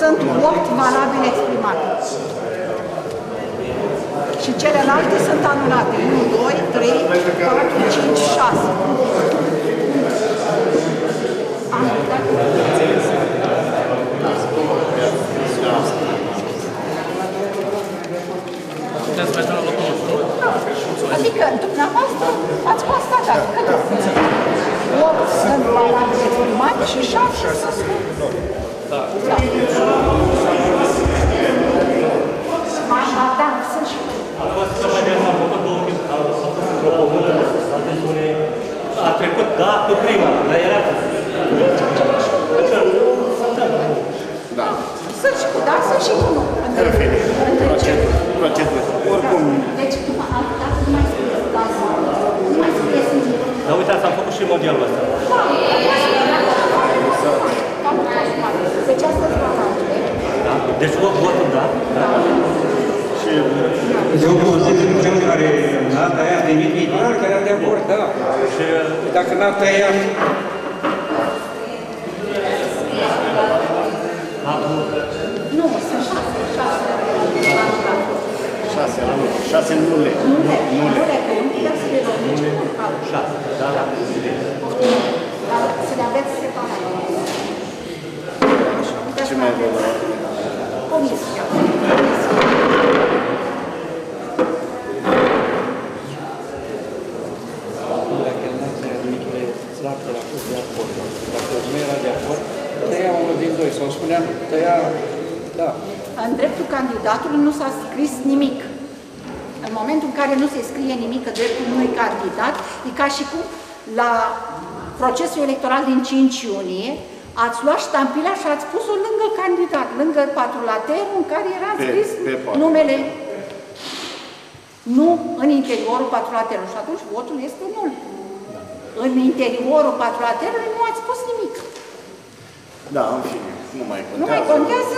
Sunt 8 valabile exprimate. Și celelalte sunt anulate. 1, 2, 3, 4, 5, 6. Puteți merge la locul nostru. Adică dumneavoastră ați constatat câte sunt? 8 sunt valabile exprimate și 6 sunt Da. Da. Așa, da, sunt și A trecut, da, cu prima, dar era... da. Sunt și cu da, sunt și cu nu. În fine, procedură. Procedură. Oricum, Deci, nu mai- dacă nu mai scrieți da sau nu mai scrieți nimic. Dar uitați, am făcut și modelul ăsta. Deci asta e valabil. Da? Deci vot, votul, da? da. Și Eu consider cel care n-a tăiat nimic, e clar că era de acord, da. Și dacă n-a tăiat, Nu, sunt șase, șase. 6 la nu. 6 nule. Nule, Nule. nule, că nu puteți să le luăm nici unul ca altul. Șase, da, da. Dar să le aveți separat. Puteți Ce să mai aveți vă Comisia. Comisia. dacă el n-a tăiat nimic, el e clar că l-a fost de acord. Dacă nu era de acord, tăia unul din doi. Sau spuneam, tăia, da. În dreptul candidatului nu s-a scris nimic. În momentul în care nu se scrie nimic în dreptul unui candidat, e ca și cum la procesul electoral din 5 iunie ați luat ștampila și ați pus-o lângă candidat, lângă patrulaterul în care era Pe- scris pe patru. numele nu în interiorul patrulaterului și atunci votul este nul. În interiorul patrulaterului nu ați pus nimic. Da, în fine, nu mai contează. Nu mai contează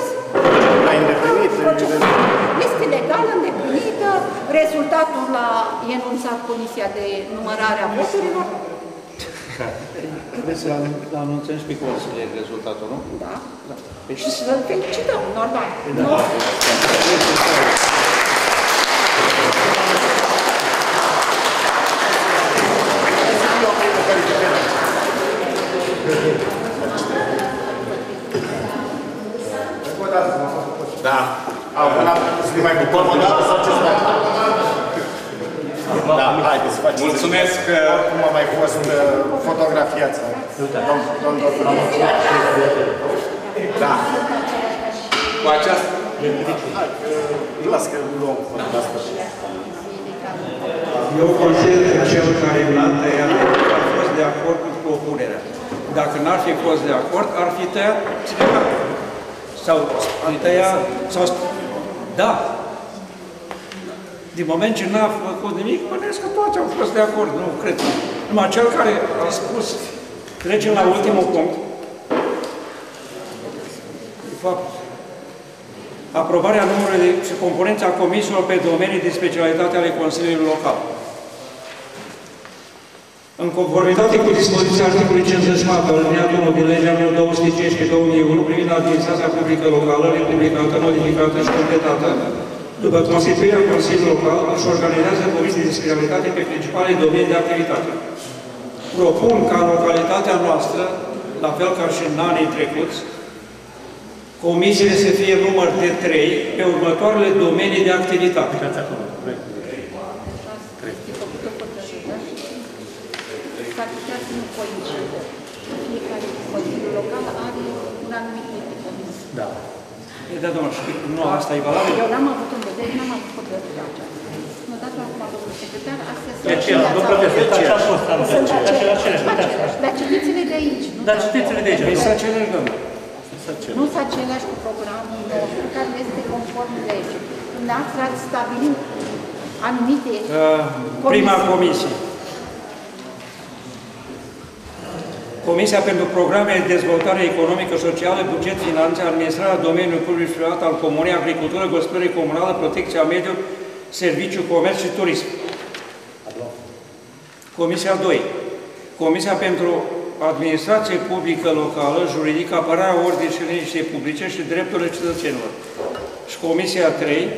La îndeplinit, Procesul este legal îndeplinită, rezultatul la e enunțat Comisia de Numărare a Voturilor. Vreți să anunțăm și pe consilier rezultatul, nu? Da. Da. Și să-l felicităm, normal. Da. Nu? Da. Au, una, să ne mai bucurăm o dată sau ce să mai... Da, haideți să facem. Mulțumesc că... Oricum a mai fost uh, fotografiați. Domn, domn doctor. Da. Cu această... Hai, uh, las că luăm fotografia. Eu consider că cel care l-a tăiat a fost de acord cu propunerea. Dacă n-ar fi fost de acord, ar fi tăiat cineva. Sau ar tăia, sau, da. Din moment ce n-a făcut nimic, bănesc că toți au fost de acord, nu cred. Numai cel care a spus, trecem la ultimul punct, de fapt, aprobarea numărului și componența comisiilor pe domenii de specialitate ale Consiliului Local. În conformitate cu dispoziția articolului 57 al liniatul 1 din legea 1215-2001 privind administrația publică locală, republicată, modificată și completată, după constituirea Consiliului Local, își organizează comisii de specialitate pe principale domenii de activitate. Propun ca în localitatea noastră, la fel ca și în anii trecuți, comisiile să fie număr de trei pe următoarele domenii de activitate. S-ar putea să nu coincidă. Fiecare Consiliu Local are un anumit tip de comisie. Da. Da, domnul, și nu asta e valabil? Eu n-am avut în vedere, n-am avut hotărârea aceasta. Nu dați acum, domnul secretar, astea sunt... De aceea, nu protest, așa a fost anul Sunt trecut, așa aceleași. aceleași, aceleași. Dar citiți-le de aici. nu Dar de citiți-le de aici, acolo. nu? Sunt aceleași, domnul. Nu sunt aceleași cu programul nostru, care este conform legii. Dumneavoastră ați stabilit anumite Uh, Prima comisie. Comisia pentru Programe de Dezvoltare Economică, Socială, Buget, Finanțe, Administrarea Domeniului Public și Privat al Comunei, Agricultură, Gospodărie Comunală, Protecția Mediului, Serviciu, Comerț și Turism. Comisia 2. Comisia pentru Administrație Publică Locală, Juridică, Apărarea Ordinii și Liniștei Publice și Drepturile Cetățenilor. Și Comisia 3.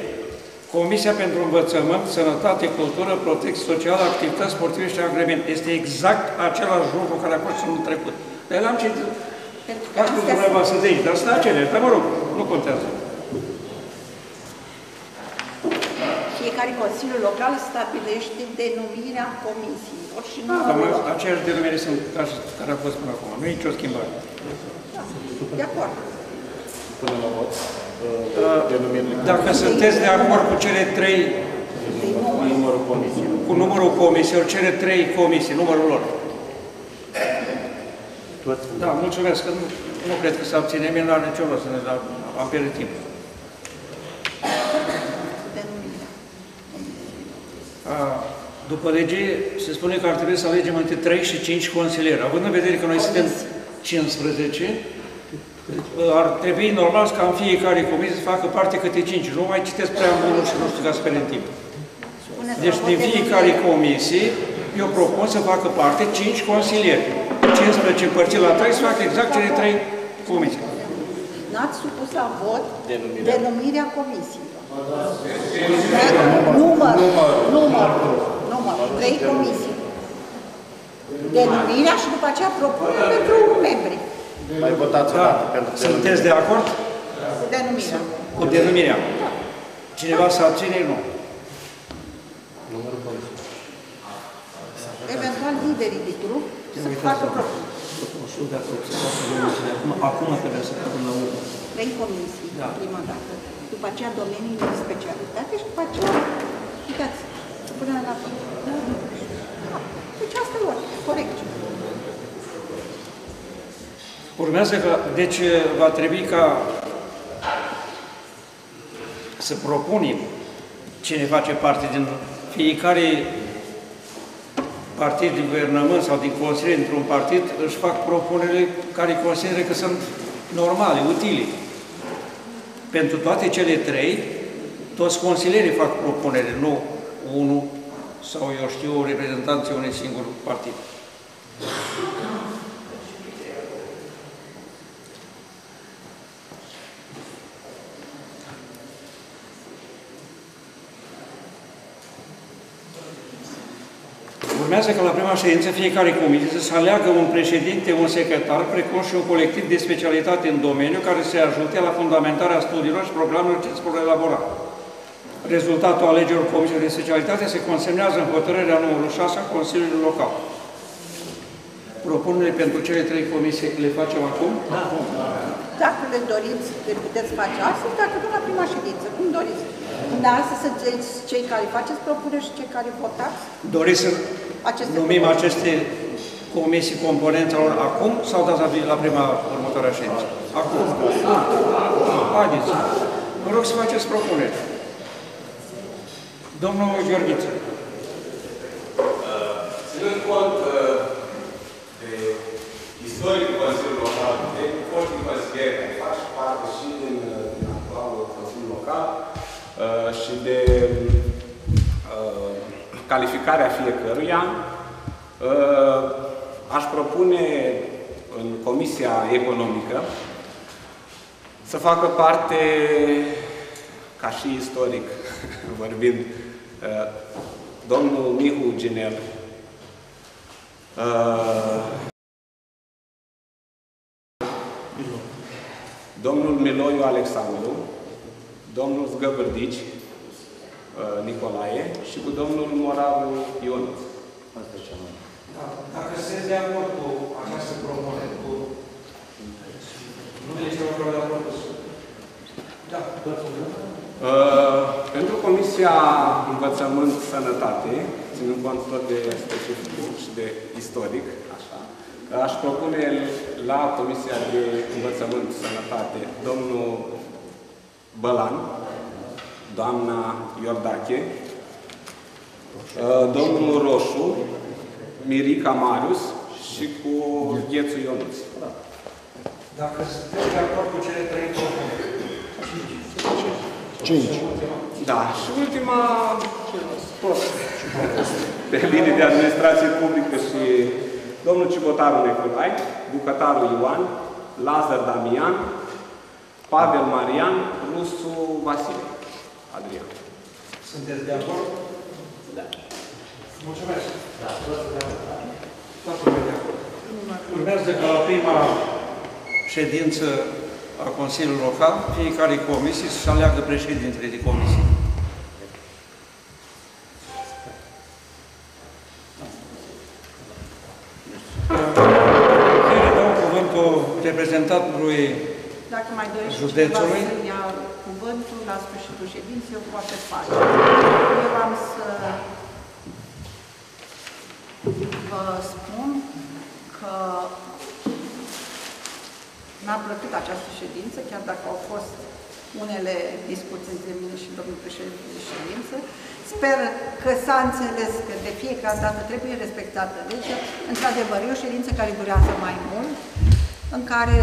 Comisia pentru Învățământ, Sănătate, Cultură, Protecție Socială, Activități Sportive și Agrement. Este exact același lucru care a fost anul trecut. Dar l-am citit. Ca cu dumneavoastră de aici, dar sunt aceleași. Dar mă rog, nu contează. Fiecare Consiliu Local stabilește denumirea comisiilor și nu... Da, mă, aceeași denumire sunt ca și care a fost până acum. Nu e nicio schimbare. De acord. Până la vot. Uh, Dacă sunteți de acord cu cele trei, Numărul comisiei. cu numărul comisiilor, cele trei comisii, numărul lor. Da, mulțumesc, că nu, nu cred că se abține nimeni, nu are nicio rost să ne dau, am pierdut timp. A, După lege, se spune că ar trebui să alegem între 3 și 5 consilieri. Având în vedere că noi suntem 15, ar trebui normal ca în fiecare comisie să facă parte câte 5. Nu mai citesc preambulul și nu știu ca să pierdem timp. Deci din fiecare comisie, eu propun să facă parte 5 consilieri. 15 împărțit la 3 să facă exact cele 3 comisii. N-ați supus la vot Denumirea. denumirea comisiilor. Număr, număr, număr, trei comisii. Denumirea și după aceea propunere pentru membri. Mai votați o Da. dată pentru Sunteți de acord Cu denumirea. cu denumirea? Cineva să abține? Nu. Eventual liderii de grup să facă propuneri. Nu știu dacă se poate demisiune. Acum, acum trebuie să facem la urmă. Trei comisii, Da. prima dată. După aceea domeniile de specialitate și după aceea, uitați, până la vot. Da. Deci asta e ordine, corect. Urmează că, deci, va trebui ca să propunem cine face parte din fiecare partid din guvernământ sau din consilier într-un partid, își fac propunerile care consideră că sunt normale, utile. Pentru toate cele trei, toți consilierii fac propunere, nu unul sau, eu știu, reprezentanții unui singur partid. Urmează ca la prima ședință fiecare comisie să aleagă un președinte, un secretar, precum și un colectiv de specialitate în domeniu care să ajute la fundamentarea studiilor și programelor ce se vor elabora. Rezultatul alegerilor comisiei de specialitate se consemnează în hotărârea numărul 6 a Consiliului Local. Propunerile pentru cele trei comisii le facem acum? Da. Dacă le doriți, le puteți face astăzi, dacă nu la prima ședință, cum doriți. Dar astăzi sunteți cei care faceți propuneri și cei care votați. Doriți să Aceste numim propuneri. aceste comisii componența lor acum sau dați aviz la prima următoarea ședință? Acum. Ah, Haideți. Vă rog să faceți propuneri. Domnul Gheorghiță. Ținând cont uh, de istoricul Consiliului Local, de foștii consilieri care fac și parte și din, uh, din actualul Consiliu Local uh, și de uh, calificarea fiecăruia, uh, aș propune în Comisia Economică să facă parte, ca și istoric vorbind, uh, domnul Mihu Ginel, Uh, domnul Miloiu Alexandru, domnul Zgăbărdici, uh, Nicolae și cu domnul Moravu Ionut. Da, Dacă sunteți de acord cu această propunere, cu numele celor care de acord cu Da, Uh, pentru Comisia Învățământ Sănătate, ținând cont tot de specific și de istoric, așa, aș propune la Comisia de Învățământ Sănătate domnul Bălan, doamna Iordache, uh, domnul Roșu, Mirica Marius și cu Ghețu Ionuț. Dacă sunteți de acord cu cele trei propuneri. Cinci. Da, și ultima, tot, pe linii de administrație publică și domnul Cibotaru Neculai, Bucătarul Ioan, Lazar Damian, Pavel Marian, Rusu Vasile. Adrian. Sunteți de acord? Da. Mulțumesc. Da, toată lumea de acord. Urmează ca la prima ședință a Consiliului Local, fiecare comisie să-și aleagă președintele de comisie. Îi dau cuvântul reprezentantului Dacă mai dorește Județului? cineva să ia cuvântul la sfârșitul ședinței, o poate face. Eu am să vă spun că mi-a plăcut această ședință, chiar dacă au fost unele discuții de mine și domnul președinte de ședință. Sper că s-a înțeles că de fiecare dată trebuie respectată legea. Într-adevăr, e o ședință care durează mai mult, în care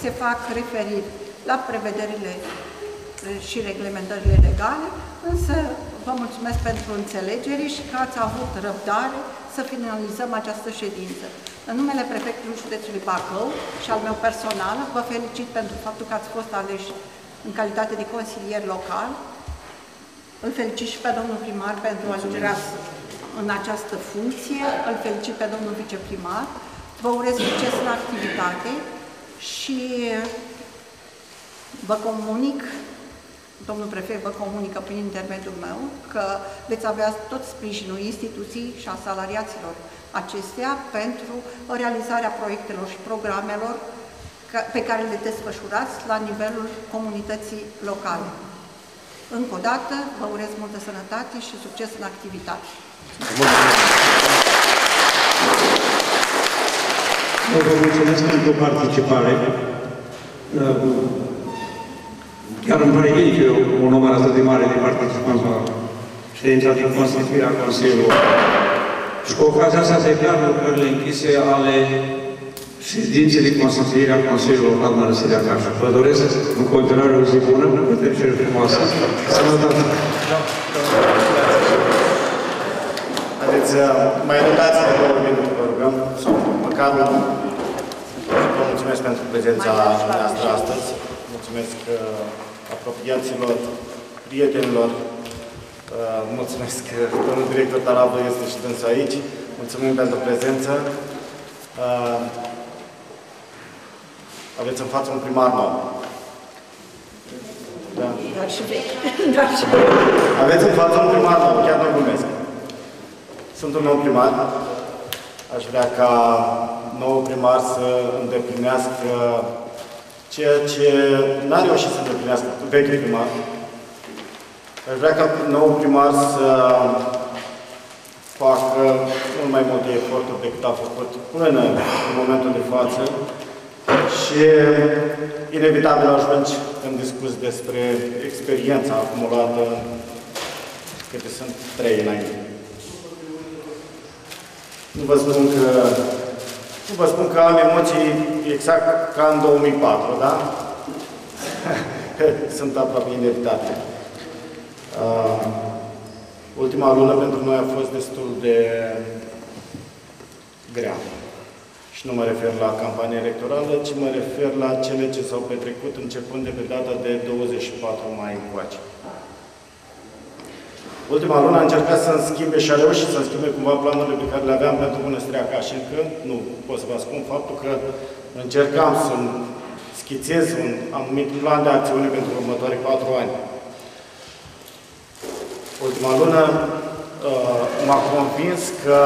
se fac referiri la prevederile și reglementările legale, însă vă mulțumesc pentru înțelegere și că ați avut răbdare să finalizăm această ședință. În numele prefectului județului Bacău și al meu personal, vă felicit pentru faptul că ați fost aleși în calitate de consilier local. Îl felicit și pe domnul primar pentru alegerea în această funcție, îl felicit pe domnul viceprimar. Vă urez succes în activitate și vă comunic, domnul prefect vă comunică prin intermediul meu, că veți avea tot sprijinul instituției și a salariaților acestea pentru realizarea proiectelor și programelor ca- pe care le desfășurați la nivelul comunității locale. Încă o dată, vă urez multă sănătate și succes în activitate. Eu vă mulțumesc pentru participare. Chiar îmi pare bine că e un număr atât de mare de participanți la ședința din constituirea Consiliului. Și cu ocazia asta declar lucrările închise ale ședinței de constituire a Consiliului Local Mărăsirea Cașa. Vă doresc în continuare o zi bună, petrecere frumoasă, sănătate! Haideți, uh, mai notați două minute, vă rugăm. inaugurăm, sau măcar vă mulțumesc pentru prezența noastră astăzi. Mulțumesc uh, apropiaților, prietenilor. Uh, Mulțumesc că domnul director Taravă este și dânsul aici. Mulțumim pentru prezență. Uh, Aveți în față un primar nou. Da. Dar și vechi. Dar și vechi. Aveți în față un primar nou, chiar nu glumesc. Sunt un nou primar. Aș vrea ca nou primar să îndeplinească ceea ce n-a reușit să îndeplinească vechiul primar. Aș vrea ca nou primar să facă mult mai multe eforturi decât a făcut până în momentul de față și inevitabil ajungi când discuți despre experiența acumulată, câte sunt trei înainte. Nu vă spun că, nu vă spun că am emoții exact ca în 2004, da? sunt aproape inevitabile. Uh, ultima lună pentru noi a fost destul de grea. Și nu mă refer la campania electorală, ci mă refer la cele ce s-au petrecut începând de pe data de 24 mai încoace. Ultima lună a încercat să-mi schimbe și a reușit să-mi schimbe cumva planurile pe care le aveam pentru Mănăstirea Cașin, că nu pot să vă spun faptul că încercam să schițez un anumit plan de acțiune pentru următorii patru ani. Ultima lună uh, m-a convins că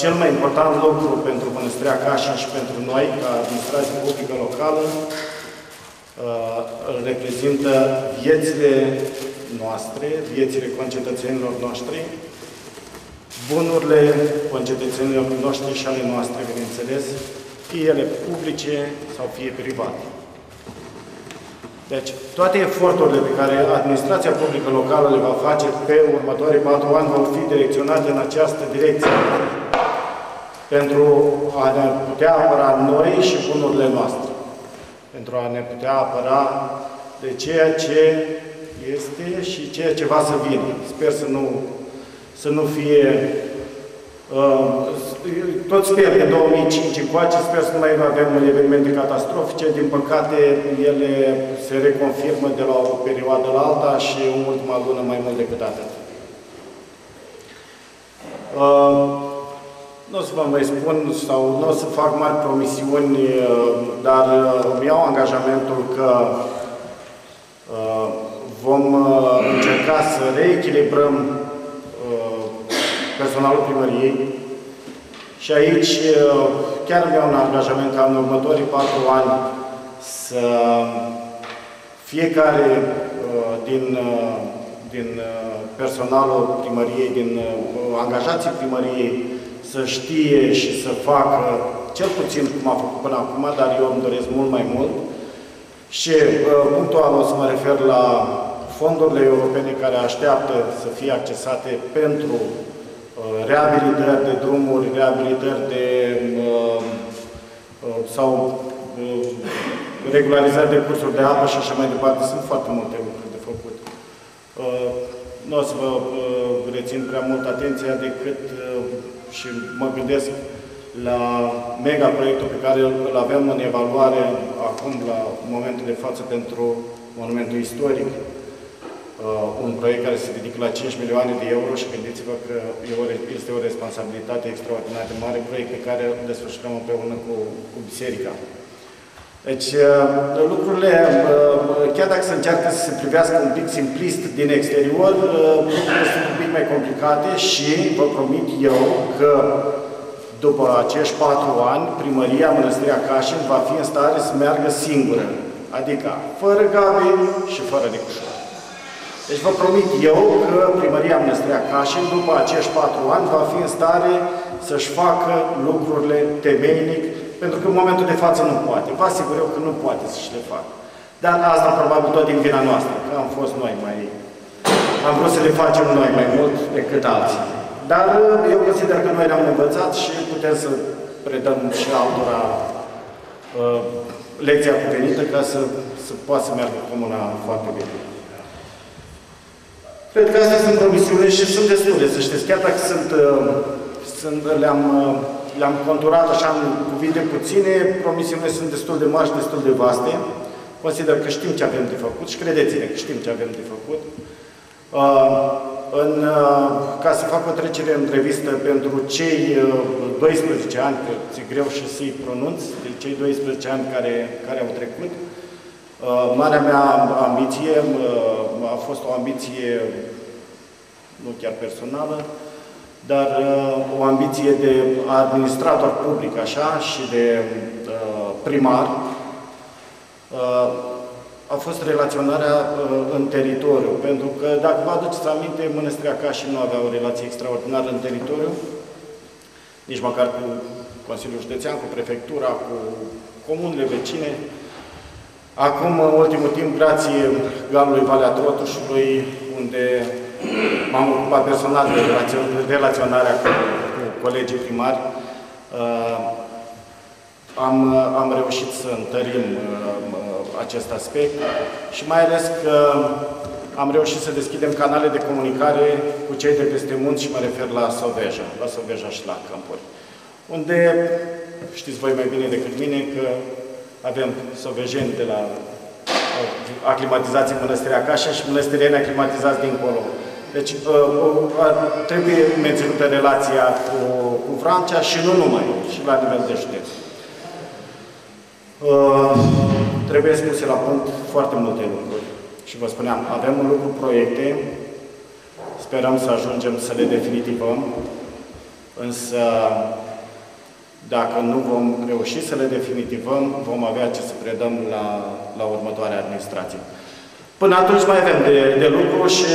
cel mai important lucru pentru Mănăstirea Cașin și pentru noi, ca administrație publică locală, uh, îl reprezintă viețile noastre, viețile concetățenilor noștri, bunurile concetățenilor noștri și ale noastre, bineînțeles, fie ele publice sau fie private. Deci, toate eforturile pe care administrația publică locală le va face pe următorii patru ani vor fi direcționate în această direcție pentru a ne putea apăra noi și bunurile noastre. Pentru a ne putea apăra de ceea ce este și ceea ce va să vină. Sper să nu, să nu fie Uh, tot sper de 2005 încoace, sper să nu mai avem evenimente catastrofice. Din păcate, ele se reconfirmă de la o perioadă la alta și în ultima lună mai mult decât atât. Uh, nu o să vă mai spun sau nu o să fac mari promisiuni, uh, dar îmi iau angajamentul că vom încerca să reechilibrăm personalul primăriei și aici chiar mi-au un angajament ca în următorii patru ani să fiecare din, din personalul primăriei, din angajații primăriei să știe și să facă cel puțin cum a făcut până acum, dar eu îmi doresc mult mai mult. Și punctual o să mă refer la fondurile europene care așteaptă să fie accesate pentru reabilitări de drumuri, reabilitări de uh, uh, sau uh, regularizări de cursuri de apă și așa mai departe. Sunt foarte multe lucruri de făcut. Nu o să vă rețin prea mult atenția decât și mă gândesc la mega proiectul pe care îl avem în evaluare acum, la momentul de față, pentru monumentul istoric uh, un proiect care se ridică la 5 milioane de euro și gândiți-vă că este o responsabilitate extraordinar de mare, proiect pe care îl desfășurăm împreună cu, cu biserica. Deci, uh, lucrurile, uh, chiar dacă se încearcă să se privească un pic simplist din exterior, uh, lucrurile sunt un pic mai complicate și vă promit eu că după acești patru ani, primăria Mănăstirea Cașin va fi în stare să meargă singură, adică fără gabi și fără nicușor. Deci vă promit eu că Primăria Mănăstirea Cașin, după acești patru ani, va fi în stare să-și facă lucrurile temeinic, pentru că în momentul de față nu poate. Vă asigur eu că nu poate să-și le facă. Dar asta probabil tot din vina noastră, că am fost noi mai... Am vrut să le facem noi mai mult decât alții. Dar eu consider că noi ne-am învățat și putem să predăm și altora uh, lecția cuvenită ca să, să poată să meargă comuna foarte bine. Cred că astea sunt promisiunile și sunt destule, să știți. Chiar dacă sunt, uh, sunt le-am uh, le-am conturat așa în cuvinte puține, promisiunile sunt destul de mari și destul de vaste. Consider că știm ce avem de făcut și credeți-ne că știm ce avem de făcut. Uh, în, uh, ca să fac o trecere în revistă pentru cei 12 ani, că ți greu și să-i pronunț, de cei 12 ani care, care au trecut, marea mea ambiție a fost o ambiție nu chiar personală, dar uh, o ambiție de administrator public, așa, și de uh, primar, uh, a fost relaționarea uh, în teritoriu. Pentru că, dacă vă aduceți aminte, Mănăstirea Cașin nu avea o relație extraordinară în teritoriu, nici măcar cu Consiliul Județean, cu Prefectura, cu comunele vecine. Acum, în ultimul timp, grație Galului Valea Trotușului, unde m-am ocupat personal de relaționarea cu, cu colegii primari. Uh, am, am reușit să întărim uh, acest aspect și mai ales că am reușit să deschidem canale de comunicare cu cei de peste munți și mă refer la Soveja, la Soveja și la Câmpuri, unde știți voi mai bine decât mine că avem sovejeni de la aclimatizați în Mănăstirea Cașa și mănăstirieni aclimatizați dincolo. Deci uh, trebuie menținută relația cu, cu Franța și nu numai, și la nivel de județ. Uh, trebuie spuse la punct foarte multe lucruri. Și vă spuneam, avem în lucru proiecte, sperăm să ajungem să le definitivăm, însă dacă nu vom reuși să le definitivăm, vom avea ce să predăm la, la următoarea administrație. Până atunci mai avem de, de lucru și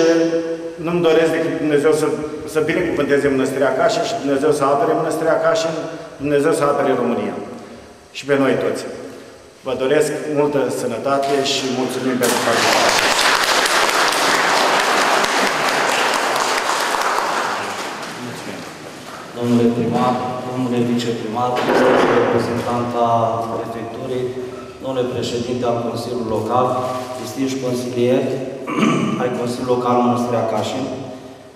nu-mi doresc decât Dumnezeu să, să binecuvânteze Mănăstirea Cașin și Dumnezeu să apere Mănăstirea Cașin, Dumnezeu să apere România. Și pe noi toți. Vă doresc multă sănătate și mulțumim pentru participare. Domnule primar, domnule viceprimar, reprezentanta prefecturii, domnule președinte al Consiliului Local, distinși consilieri ai Consiliului Local Mănăstirea Cașin,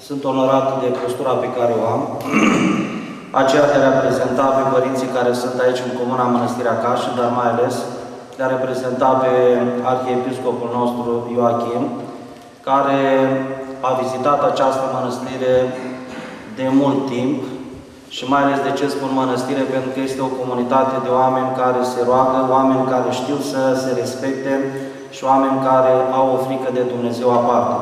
sunt onorat de postura pe care o am, aceea de a reprezenta pe părinții care sunt aici în Comuna Mănăstirea Cașin, dar mai ales de a reprezenta pe Arhiepiscopul nostru Ioachim, care a vizitat această mănăstire de mult timp și mai ales de ce spun mănăstire, pentru că este o comunitate de oameni care se roagă, oameni care știu să se respecte și oameni care au o frică de Dumnezeu aparte.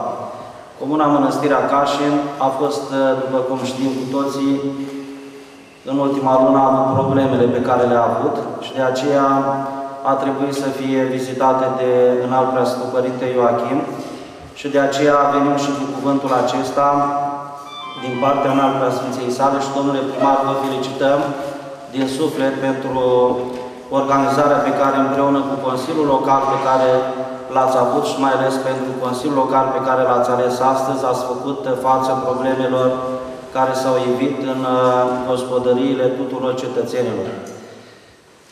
Comuna Mănăstirea Cașin a fost, după cum știm cu toții, în ultima lună a avut problemele pe care le-a avut și de aceea a trebuit să fie vizitate de înalt preasfântul Părinte Ioachim și de aceea venim și cu cuvântul acesta din partea înalt preasfinței sale și domnule primar vă felicităm din suflet pentru organizarea pe care împreună cu Consiliul Local pe care l-ați avut și mai ales pentru Consiliul Local pe care l-ați ales astăzi, ați făcut față problemelor care s-au evit în uh, gospodăriile tuturor cetățenilor.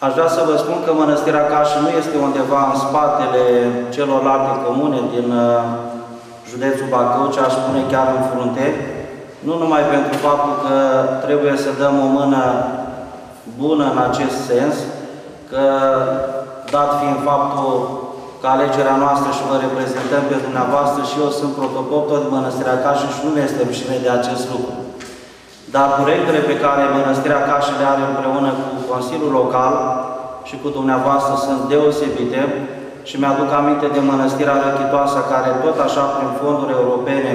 Aș vrea să vă spun că Mănăstirea Cașă nu este undeva în spatele celorlalte comune din uh, județul Bacău, ci aș spune chiar în frunte, nu numai pentru faptul că trebuie să dăm o mână bună în acest sens, că dat fiind faptul că alegerea noastră și vă reprezentăm pe dumneavoastră și eu sunt protocol tot din Mănăstirea Cașin și nu mi este rușine de acest lucru. Dar proiectele pe care Mănăstirea Cașin le are împreună cu Consiliul Local și cu dumneavoastră sunt deosebite și mi-aduc aminte de Mănăstirea Răchitoasă care tot așa prin fonduri europene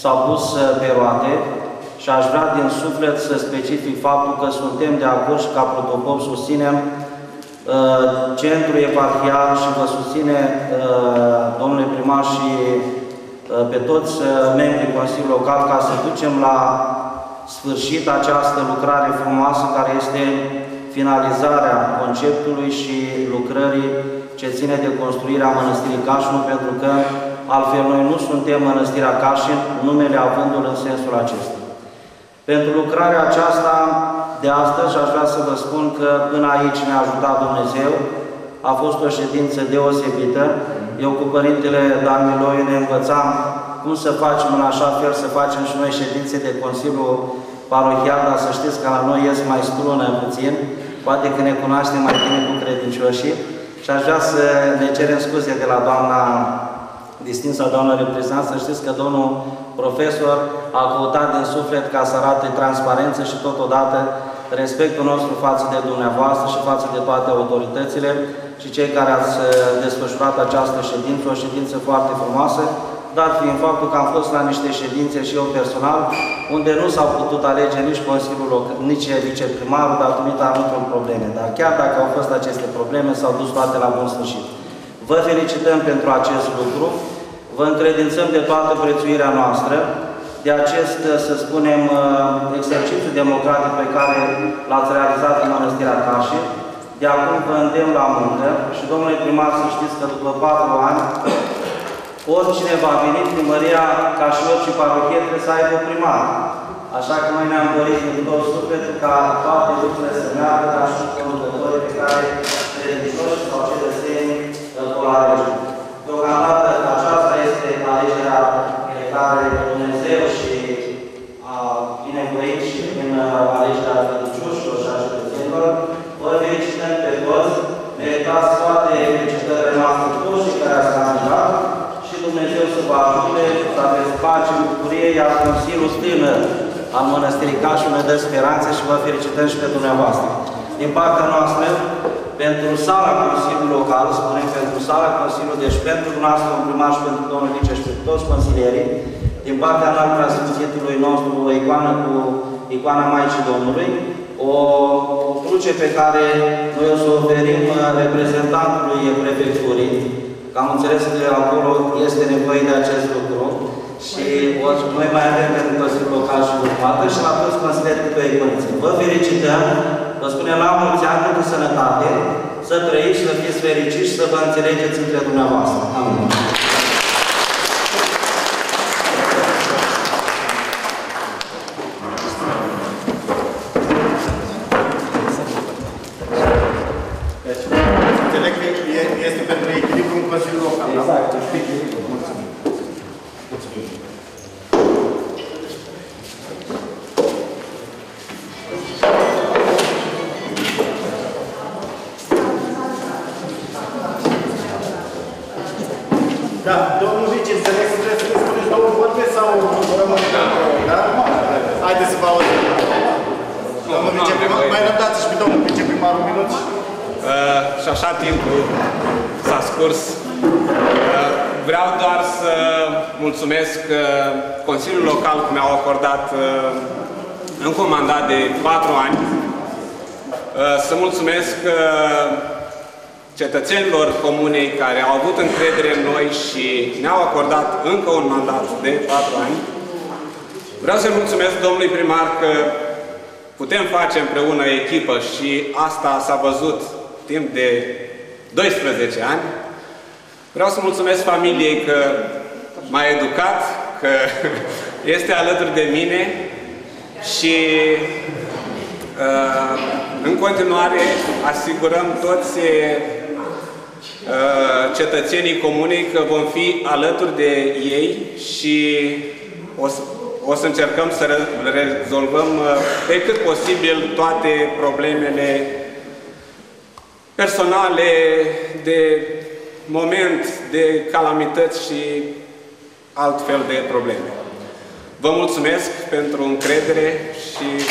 s-au pus uh, pe roate și aș vrea din suflet să specific faptul că suntem de acord și ca protocol susținem uh, centrul eparhial și vă susține uh, domnule primar și pe toți membrii Consiliului Local ca să ducem la sfârșit această lucrare frumoasă care este finalizarea conceptului și lucrării ce ține de construirea Mănăstirii Cașnu, pentru că altfel noi nu suntem Mănăstirea Cașin, numele avându-l în sensul acesta. Pentru lucrarea aceasta de astăzi aș vrea să vă spun că până aici ne-a ajutat Dumnezeu, a fost o ședință deosebită. Eu cu Părintele Dan Miloi ne învățam cum să facem în așa fel, să facem și noi ședințe de Consiliu parohial, dar să știți că la noi ies mai strună puțin, poate că ne cunoaștem mai bine cu credincioșii și aș vrea să ne cerem scuze de la doamna distinsa doamnă reprezentant, să știți că domnul profesor a căutat din suflet ca să arate transparență și totodată respectul nostru față de dumneavoastră și față de toate autoritățile și cei care ați uh, desfășurat această ședință, o ședință foarte frumoasă, dat fiind faptul că am fost la niște ședințe și eu personal, unde nu s-au putut alege nici Consiliul Local, nici viceprimarul, datorită anumitor probleme. Dar chiar dacă au fost aceste probleme, s-au dus toate la bun sfârșit. Vă felicităm pentru acest lucru, vă încredințăm de toată prețuirea noastră, de acest, să spunem, uh, exercițiu democratic pe care l-ați realizat în Mănăstirea Cașe. De acum vă îndemn la muncă și, domnule primar, să știți că după patru ani, oricine va veni primăria, ca și orice parochie, trebuie să aibă primar. Așa că noi ne-am dorit din tot sufletul ca toate lucrurile să meargă ca și conducătorii pe care credincioși sau cetățenii îl vor alege. Deocamdată aceasta este alegerea pe care Dumnezeu și a binevoit și prin alegerea credincioșilor și a cetățenilor. Vă felicităm pe toți, meritați toate felicitările noastre toți și care ați candidat și Dumnezeu să vă ajute să aveți pace, bucurie, iar Consiliul tânăr al Mănăstirii Cașul ne dă speranțe și vă felicităm și pe dumneavoastră. Din partea noastră, pentru sala Consiliului Local, spunem pentru sala Consiliului, deci pentru dumneavoastră, un primar și pentru domnul vice și pentru toți consilierii, din partea noastră a Sfințitului nostru, o icoană cu icoana Maicii Domnului, o, o cruce pe care noi o să o oferim reprezentantului prefecturii, că am înțeles că acolo este nevoie de acest lucru și o, noi mai avem pentru Consiliul Local și urmată și la toți consilierii cu iconiță. Vă felicităm, vă spunem la mulți ani cu sănătate, să trăiți, să fiți fericiți și să vă înțelegeți între dumneavoastră. Amin. Înțeleg că e- este pentru echilibru în Consiliul Local, da? Exact. Mulțumim. Mulțumim. Da, domnul vice, înțeleg că vreți să ne spuneți două vorbe sau rămâne da? Haideți să vă auzim. Domnul viceprimar, mai răbdați și pe domnul viceprimar un minut. Uh, și așa timpul s-a scurs. Uh, vreau doar să mulțumesc uh, Consiliul Local că mi-au acordat uh, încă un mandat de 4 ani. Uh, să mulțumesc uh, cetățenilor comunei care au avut încredere în noi și ne-au acordat încă un mandat de 4 ani. Vreau să mulțumesc domnului primar că putem face împreună echipă și asta s-a văzut timp de 12 ani. Vreau să mulțumesc familiei că m-a educat, că este alături de mine și uh, în continuare asigurăm toți uh, cetățenii comunei că vom fi alături de ei și o să, o să încercăm să re rezolvăm uh, pe cât posibil toate problemele personale, de moment, de calamități și altfel de probleme. Vă mulțumesc pentru încredere și